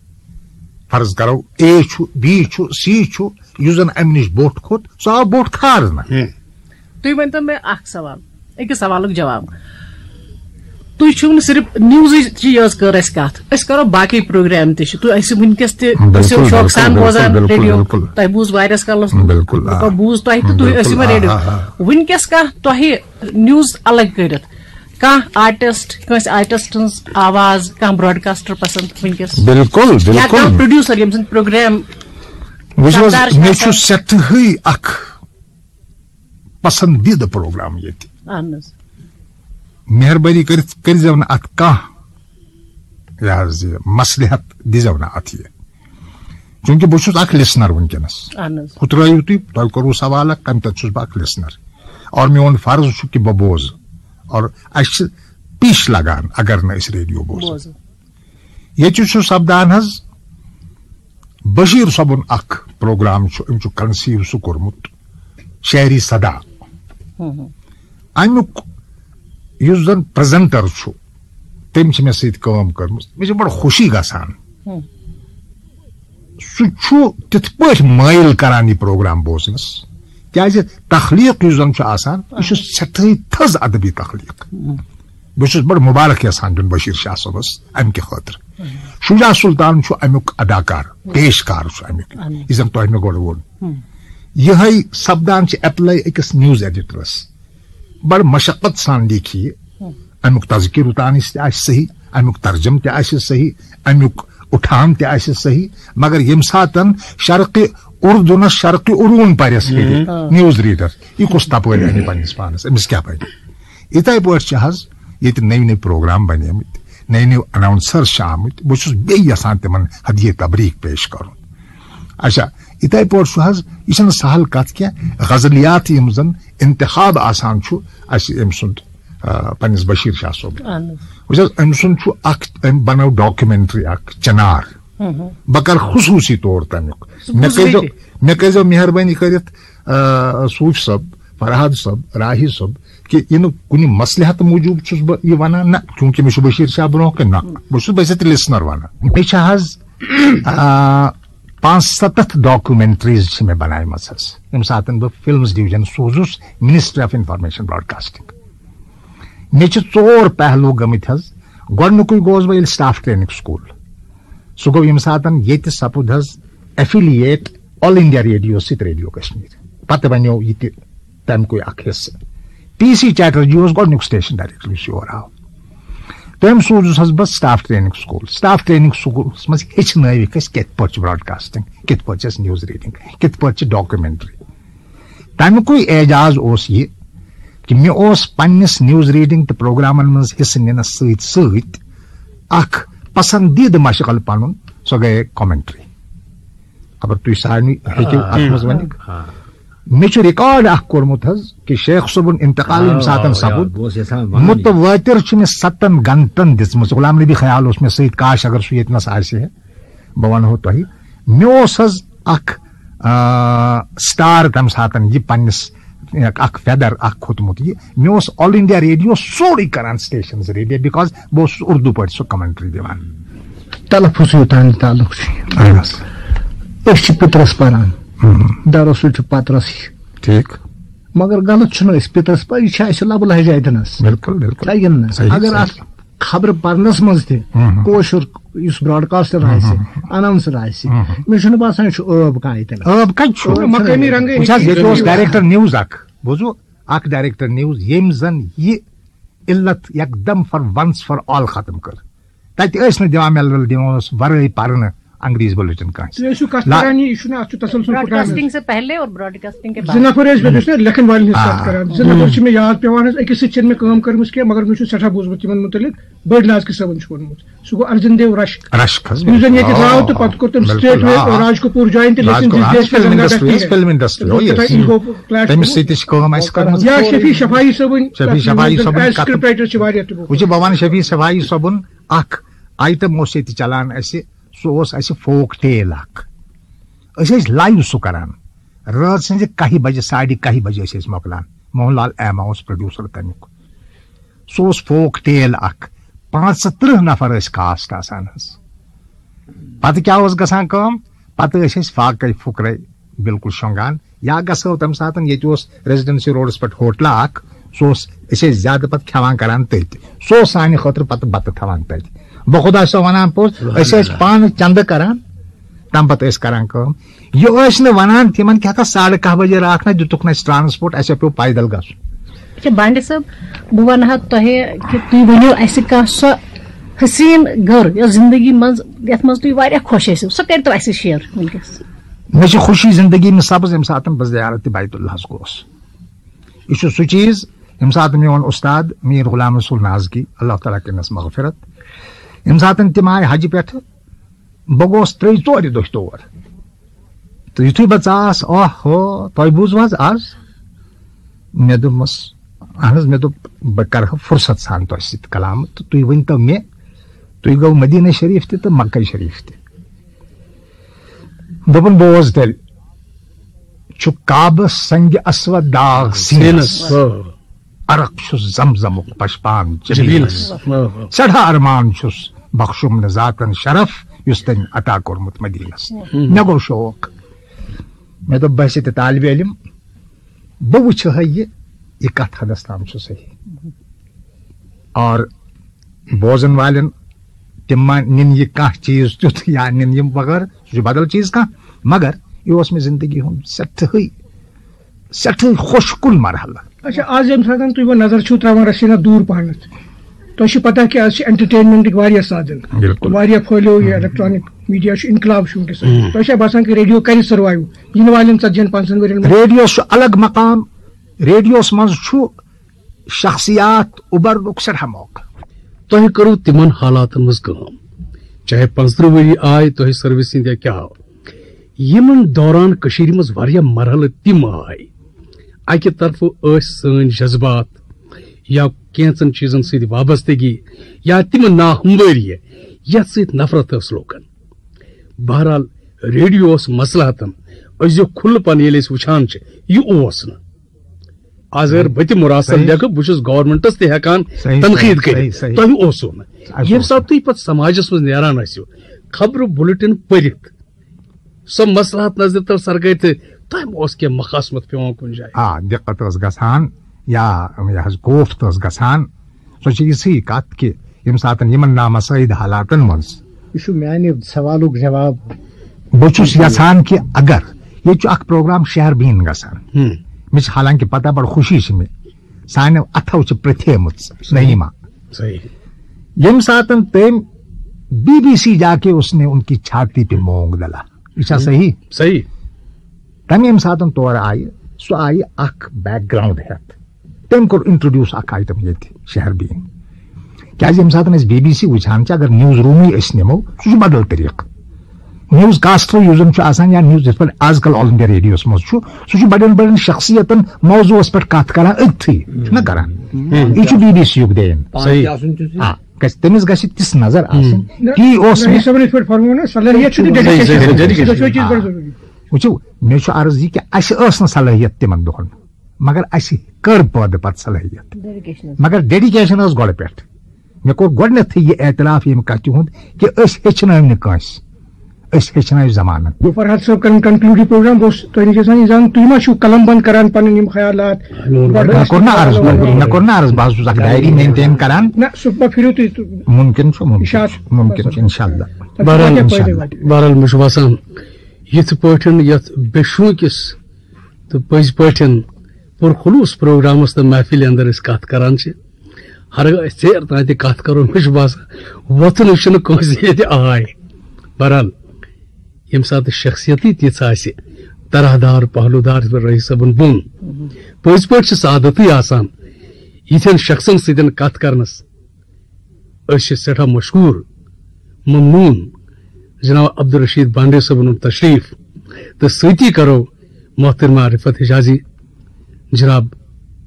فرض کرو اے چھُ بی چھُ سی چھُ یُس زن امہِ نِش بوٚٹھ کھوٚت سُہ آو بوٚٹھ کھارنہٕ تُہۍ ؤنتو مےٚ اکھ سوال أکِس سوالُک جواب۔ تُہۍ چھِو نہٕ صرف نِوزٕچ یٲژ کٔر اَسہِ کتھ أسۍ کرو باقٕے پروگرام تہِ چھِ۔ تُہۍ ٲسِو وٕنکیٚس تہِ ٲسِو بِلکُل، شوقہٕ سان بِلکُل، بوزان بِلکُل، ریڈیو۔ بِلکُل۔ تۄہہِ بوٗز واریاہس کالس بِلکُل،۔ بوٗز تۄہہِ تہٕ تُہۍ ٲسِو وۄنۍ بِلکُل، ریڈیو۔ وٕنکیٚس کانٛہہ تۄہہِ نِوٕز الگ کٔرِتھ کانٛہہ آرٹِسٹ کٲنٛسہِ آرٹِسٹ ہٕنٛز آواز کانٛہہ براڈکاسٹر پسنٛد وٕنکیٚس کانٛہہ پروڈیوسر ییٚمہِ سٕنٛدۍ پروگرام وٕچھ حظ سردار چھِ مےٚ آسان۔ چھُ سٮ۪ٹھاہٕے اکھ پسندیدٕ پروگرام ییٚتہِ اہن حظ مہربٲنی کٔرِتھ کٔرۍزیو نہٕ اتھ کانٛہہ یہِ حظ یہِ مصلحت دیٖزیو نہٕ اتھ یہِ چوٗنٛکہِ بہٕ چھُس اکھ لسنر وٕنکیٚنس اہن حظ ہُترٲیِو تُہۍ تۄہہِ کوٚروٕ سوال اکھ تمہِ پتہٕ چھُس بہٕ اکھ لسنر بشیٖر صٲبُن اکھ پروگرام کنسیو سُہ کوٚرمُت شہری صدا امیُک یُس زن پریزنٹر تٔمۍ چھِ مےٚ مےٚ چھِ بڑٕ خوشی گژھان سُہ تِتھ پٲٹھۍ مٲیل کران یہِ پروگرام بوزنس کیازِ تخلیق یُس زن آسان یہِ سٮ۪ٹھاہ تھٔز ادبی تخلیق بہٕ چھُس بڑٕ مُبارک یژھان دیُن بشیٖر شاہ صٲبس امہِ کہِ خٲطرٕ شجاع سلطان امیُک اداکار پیشکار امیُک یہِ زن تۄہہِ مےٚ ووٚن یِہے سپدان چھِ ایپلاے أکِس نِوٕز ایڈیٹرس۔ بڑٕ مشقت سان لیکھِ یہِ امیُک تذکر تہِ آسہِ صحیح امیُک ترجم تہِ صحیح امیُک اُٹھان تہِ صحیح مگر ییٚمہِ ساتن شرقہِ اردوٗنس شرقہِ اروٗن پرٮ۪س نِوٕز ریڈر یہِ کُس پننِس پانس پرِ یِتھے پٲٹھۍ چھِ حظ ییٚتہِ نٔوۍ نٔوۍ پروگرام بنیمٕتۍ نٔوۍ نٔوۍ اناونسرس چھِ آمٕتۍ بہٕ چھُس بیٚیہِ یژھان تِمن ہدیے تبریٖک پیش کرُن اچھا یِتھے پٲٹھۍ چھُ حظ یہِ چھنہٕ سہل کتھ کینٛہہ غزلیات یِم زن انتخاب آسان چھُ اسہِ أمۍ سُنٛد آ، پننِس بشیٖر شاہ صٲب حظ وٕچھ حظ أمۍ سُنٛد چھُ اکھ أمۍ بنٲو ڈاکومینٹری اکھ چنار۔ بہٕ کرٕ خصوٗصی طور تمیُک مےٚ. مےٚ مہربٲنی کٔرِتھ آ، صوٗف صٲب فرحاد صٲب راہی صٲب کہِ یہِ نہٕ کُنہِ مصلحت موٗجوٗب چھُس بہٕ یہِ ونان نہ چوٗنٛکہِ مےٚ چھُ بشیٖر شاہ برونٛہہ کَنہِ نہ بہٕ چھُس بٔسِتھ لِسنر ونان مےٚ چھِ حظ آ، پانٛژھ سَتتھ ڈاکومینٹریٖز چھِ مےٚ بنایمژ حظ ییٚمہِ ساتہٕ بہٕ منسٹری آف انفارمیشن براڈکاسٹنگ مےٚ چھِ ژور پہلوٗ گٔمٕتۍ حظ گۄڈنیُکُے گوس بہٕ ییٚلہِ سٹاف ٹریننگ سکوٗل سُہ گوٚو ییٚمہِ ساتہٕ ییٚتہِ سپُد حظ ایفِلیٹ آل انڈیا ریڈیو سۭتۍ ریڈیو کشمیٖر پتہٕ بنیو یہِ تہِ تمکُے اکھ حصہٕ پی سی چیٹرجی اوس گۄڈنیُک سٹیشن ڈایریکٹر یُس یور آو تٔمۍ سوٗزُس حظ بہٕ staff training school staff training سکوٗلس منٛز ہیٚچھنٲوِکھ أسۍ کِتھ پٲٹھۍ چھِ براڈکاسٹنگ کِتھ پٲٹھۍ چھِ أسۍ نِوٕز ریڈنگ کِتھ پٲٹھۍ چھِ ڈاکومینٹری تمیُکُے اعجاز اوس یہِ کہِ مےٚ اوس پننِس نِوٕز ریڈنگ تہٕ پروگرامن منٛز حصہٕ نِنس سۭتۍ سۭتۍ اکھ پسندیدٕ مشغل پنُن سۄ گٔیے کامنٹری خبر تُہۍ سارنٕے ہیٚکِو اتھ منٛز ؤنِتھ مےٚ چھُ رِکاڈ اکھ کوٚرمُت حظ کہِ شیخ صٲبُن انتقال ییٚمہِ ساتہٕ سپُد مُتوٲتِر چھِ مےٚ ستن گنٹن دِژمٕژ غلام نبی خیال اوس مےٚ سۭتۍ کاش اگر سُہ ییٚتنس آسہِ ہے بہٕ ونہو تۄہہِ مےٚ اوس حظ اکھ سٹار تمہِ ساتہٕ یہِ پننِس اکھ فیدر اکھ کھوٚتمُت یہِ۔ مےٚ اوس آل انڈیا ریڈیو سورُے کران سٹیشنز ریڈیو بِکاز بہٕ اوسُس اردوٗ پٲٹھۍ سُہ کمنٹری دِوان تلفظ یوٚتام تعلق چھُ اہن حظ أسۍ چھِ پِترس پران۔ دراصل چھُ پترس ٹھیک مگر غلط چھُنہٕ أسۍ پِترس پہ یہِ چھِ لبہٕ لہجہ صحیح، اگر. اتھ خبر پرنس منٛز تہِ کٲشُر یُس براڈکاسٹر مےٚ چھُنہٕ باسان یہِ چھُ ٲب کانٛہہ چھُ ڈایریکٹر نِوٕز اکھ بوٗزوٕ اکھ ڈایریکٹر نِوٕز ییٚمۍ زن یہِ علت یکدم فار ونس فار آل ختم کٔر تتہِ ٲسۍ نہٕ دِوان ویل دِوان ورٲے پرنہٕ انگریز بُلٹن سے پہلے اور کے بعد۔ نفر کران زٕ نفر چھِ مےٚ یاد پیوان حظ أکِس سۭتۍ چھنہٕ مےٚ کٲم کٔرمٕژ کینٛہہ مگر مےٚ چھُ سٮ۪ٹھاہ بوٗزمُت تِمن مُتعلق بٔڑۍ نازکہِ صٲبن چھُ ووٚنمُت سُہ گوٚو ارجن دیو رش رش کھس یُس زن ییٚتہِ درٛاو تہٕ پتہٕ کوٚر تٔمۍ سٹیٹ راج کپوٗر جوین تہِ کا کٔرمٕژ یا شفیع شفایی صٲبٕنۍ چھِ واریاہ تہِ گوٚو وٕچھ بھوان شفیع شفایی صٲبُن اکھ آیٹم اوس ییٚتہِ چلان اَسہِ سُہ اوس فوک ٹیل اکھ أسۍ ٲسۍ سُہ کران۔ رٲژ سٕنزِ کاہہِ بجہِ ساڑِ کاہہِ بجہِ ٲسۍ أسۍ مۄکلان موہن لال ایما اوس پروڈیوسر تمیُک سُہ اوس فوک ٹیل اکھ پانٛژھ تٕرٛہ نفر ٲسۍ کاسٹ آسان حظ پتہٕ کیاہ اوس گژھان کٲم ٲسۍ أسۍ فاقے فُکرے بالکل شۄنگان یا گژھو تمہِ ساتہٕ ییٚتہِ اوس ریزڈنسی روڈس پٮ۪ٹھ ہوٹلا اکھ سُہ اوس أسۍ ٲسۍ زیادٕ پتہٕ کھٮ۪وان کران تٔتۍ سُہ اوس سانہِ خٲطرٕ پتہٕ بتہٕ تھاوان بہٕ خۄدا صٲب ونان پوٚز أسۍ ٲسۍ پانہٕ چندٕ کران تمہِ پتہٕ ٲسۍ کران کٲم یہِ ٲسۍ نہٕ ونان تِمن کیٛاہ تھا ساڑٕ کاہ بجے راکھ نہ دِتُکھ نہٕ ٹرانسپورٹ اَسہِ پیوٚو پیدل گژھُن اچھا بانڈے صٲب بہٕ ونہٕ تۄہہِ کہِ تُہۍ ؤنِو اَسہِ کانٛہہ سۄ حسیٖن گٔر یۄس زندگی منٛز یتھ منٛز تُہۍ واریاہ خۄش ٲسِو سۄ کٔرۍتو اَسہِ شِیر وٕنکیٚس مےٚ چھِ خوشی زندگی منٛز سبز ییٚمہِ ساتہٕ بہٕ زیارت بیت اللہس گوس یہِ سُہ چیٖز ییٚمہِ ساتہٕ میون اُستاد میٖر غلام رسول نازگی اللہ تعالیٰ کٔرنس مغفرت ییٚمہِ ساتہٕ تِم آیہِ حجہِ پٮ۪ٹھٕ بہٕ گوس ترٛیہِ ژورِ دۄہہِ تور تہٕ یِتھُے بہٕ ژاس آہ ہو تۄہہِ بوٗزوٕ حظ آز مےٚ اہن حظ مےٚ بہٕ کرٕ ہا فُرست سان تۄہہِ سۭتۍ کلامہٕ تہٕ تُہۍ ؤنۍتو مےٚ تُہۍ گوٚو مدیٖنہ شریٖف تہِ تہٕ مکے شریٖف تہِ دوٚپُن بوز تیٚلہِ چھُ سنگہِ اسود داغ سیٖنس عرق چھُس زم زمُک پشپان جبیٖنس سٮ۪ٹھاہ ارمان چھُس بخشُم نہٕ ذاتن شرف یُس تٔمۍ عطا کوٚرمُت مدیٖنس مےٚ گوٚو شوق. مےٚ دوٚپ بہٕ تہِ طالبہِ علم بہٕ وٕچھٕ ہا یہِ یہِ کتھ حدس تام چھُ صحیح. اور بوزن والٮ۪ن تِم ما نِن یہِ کانٛہہ چیٖز تیُتھ یا نِن یِم بغٲر سُہ چھُ بدل چیٖز کانٛہہ مگر یہِ اوس مےٚ زندگی ہُنٛد سٮ۪ٹھٕے سٮ۪ٹھٕے خۄش کُن مرحلہٕ. اچھا آز ییٚمہِ ساتہٕ تُہۍ وۄنۍ نظر چھِو تراوان رسیٖنا دوٗر پہنتھ چھُ پتہ کہِ اینٹرٹینمینٹٕکۍ واریاہ سادن پھہلیو یہِ الیکٹرانِک میٖڈیا اِنقلاب تۄہہِ چھا باسان کہِ ریڈیو کرِ والٮ۪ن ژتجین پانٛژن ؤرین منٛز ریڈیوس چھُ الگ مقام ریڈیوس منٛز چھُ شخصیات اُبرنُک سٮ۪ٹھاہ موقعہٕ تۄہہِ کٔرٕو تِمن حالاتن منٛز کٲم چاہے پانٛژتٕرہ ؤری آے تۄہہِ سٔروِس ہِنٛدۍ یا کیٛاہ آو یِمن دوران کٔشیٖرِ مرحلہٕ تِم آے اکہِ طرفہٕ ٲسۍ سٲنۍ جذبات یا کینٛژن چیٖزن سۭتۍ وابستگی یا تِم ناہموٲری یتھ سۭتۍ نفرت ٲس لوٗکن۔ بہرحال ریڈیو اوس مسلحتن أزیُک کھُلہٕ پن ییٚلہِ أسۍ وٕچھان چھِ یہِ اوس نہٕ۔ آز اگر بہٕ تہِ مُراسل بہٕ چھُس گورمنٹس تہِ صحیح، تنقیٖد صحیح. تۄہہِ اوسوٕ ییٚمہِ اوس ساتہٕ تُہۍ پتہٕ سماجس منٛز نیران ٲسِو خبرٕ بُلٹن پٔرِتھ سۄ مسلحت نظر تل تۄہہِ ما اوس کینٛہہ مخاسمت پیوان کُنہِ جایہِ۔ آ دِقت ٲس گژھان۔ یا حظ کوفت گسان سو اسی کت کہ یم سات نامسعید حالاتن من یہ میانے سوال جواب۔ بہس یسان کہ اگر یہ پروگرام شہر بین گسان۔ مجھے حالانکہ پتہ بڑ خوشی سے میں سانو اتو پرتھیمت صحیح۔ یم سات تم بی بی سی جا کے اس نے ان کی چھاتی پہ مونگ دلا۔ یہ صحیح؟ صحیح۔ تم یم سات تور آئی سو آئی اخ بیک گراؤنڈ ہیت 10 could introduce Akaid Amjad Shahrbin. کیازِ ییٚمہِ ساتہٕ أسۍ بی بی سی وٕچھان چھِ اگر نِوٕز روٗمٕے أسۍ نِمو سُہ چھُ بدل طٔریٖقہٕ نِوٕز کاسٹر یُس زن چھُ آسان یا نِوٕز یِتھ پٲٹھۍ آز کل آل اِنڈیا ریڈیوس منٛز چھُ سُہ چھُ بڑٮ۪ن بڑٮ۪ن شخصیتن موضوعس پٮ۪ٹھ کتھ کران أتتھٕے چھُنہ کران یہِ چھُ بی بی سی یُک دین گژھِ تٔمِس گژھِ تِژھ نظر وٕچھِو مےٚ چھُ عرض یہِ کہِ اَسہِ ٲس نہٕ صلٲحیت تِمن دۄہن مگر اَسہِ کٔر پٲدٕ پتہٕ صلٲحیت مگر ڈیڈِکیشن ٲس گۄڈٕ پٮ۪ٹھ مےٚ کوٚر گۄڈٕنیتھٕے یہِ اعتراف ییٚمہِ کتھِ ہُنٛد کہِ أسۍ ہیٚچھنٲوۍ نہٕ کٲنٛسہِ اس ہچن زمانہ۔ گو فرحت صاحب کر کنکلوڈ یہ پروگرام بہت تہ نش یژھان زان تھی ما چھو قلم بند کران پن یم خیالات۔ نہ کرنا عرض نہ کرنا عرض بہت چھس اکھ ڈائری مینٹین کران۔ نہ صبح پھرو تھی ممکن چھ ممکن. چھ، ممکن چھ انشاءاللہ۔ بہرحال. بہرحال مجھ باسان یت پٲٹھۍ یتھ بے شوٗنٛکِس تہٕ پٔزۍ پٲٹھۍ پُرخلوٗص پروگرامس تہٕ محفِلہِ انٛدر أسۍ کتھ کران چھِ ہرگاہ أسۍ ژیر تام تہِ کتھ کرو مےٚ چھُ باسان وۄتھنہٕ چھُنہٕ کٲنٛسہِ ییٚتہِ آے بہرحال ییٚمہِ ساتہٕ شخصیتی تِژھ آسہِ طرح دار پہلو دار یِتھ پٲٹھۍ رئیس صٲبن بوٚن پٔزۍ پٲٹھۍ چھِ سۄ عادتٕے آسان یِتھٮ۪ن شخصن سۭتۍ کتھ کرنس أسۍ چھِ سٮ۪ٹھاہ مشہوٗر ممنون جناب عبدالرشید بانڈے صٲبن ہُنٛد تشریف تہٕ سۭتی کرو محترمہ رفت حجازی جناب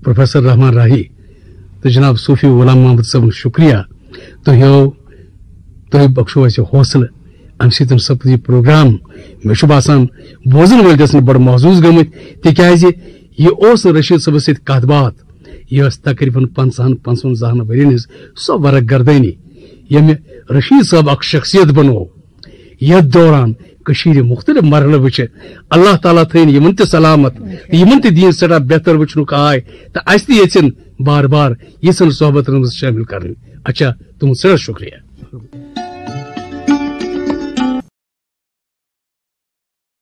پروفیسر رحمان راہی تہٕ جناب صوفی غلام محمد صٲبن شُکریہ۔ تُہیو تُہۍ بخشو اَسہِ حوصلہٕ۔ اَمہِ سۭتۍ سپد یہِ پروگرام مےٚ چھُ باسان بوزن وٲلۍ گژھن بڑٕ محظوٗظ گٔمٕتۍ تِکیازِ جی، یہِ اوس نہٕ رشیٖد صٲبس سۭتۍ کتھ باتھ یہِ ٲس تقریٖبن پنژہن پنژونزہن ؤرین ہٕنٛز سۄ ورق گردٲنی ییٚمہِ رشیٖد صٲب اکھ شخصیت بنوو یتھ دوران کشیٖرِ مختلف مرحلہٕ وٕچھِ اللہ تعالیٰ تھٲیِن یِمن تہِ سلامت۔ یِمن تہِ دِیِن سٮ۪ٹھاہ بہتر وٕچھنُک آے تہٕ اَسہِ تہِ یژھن بار بار یِژھن صحبتن منٛز شٲمِل کرٕنۍ اچھا تُہُنٛد سٮ۪ٹھاہ شُکریہ۔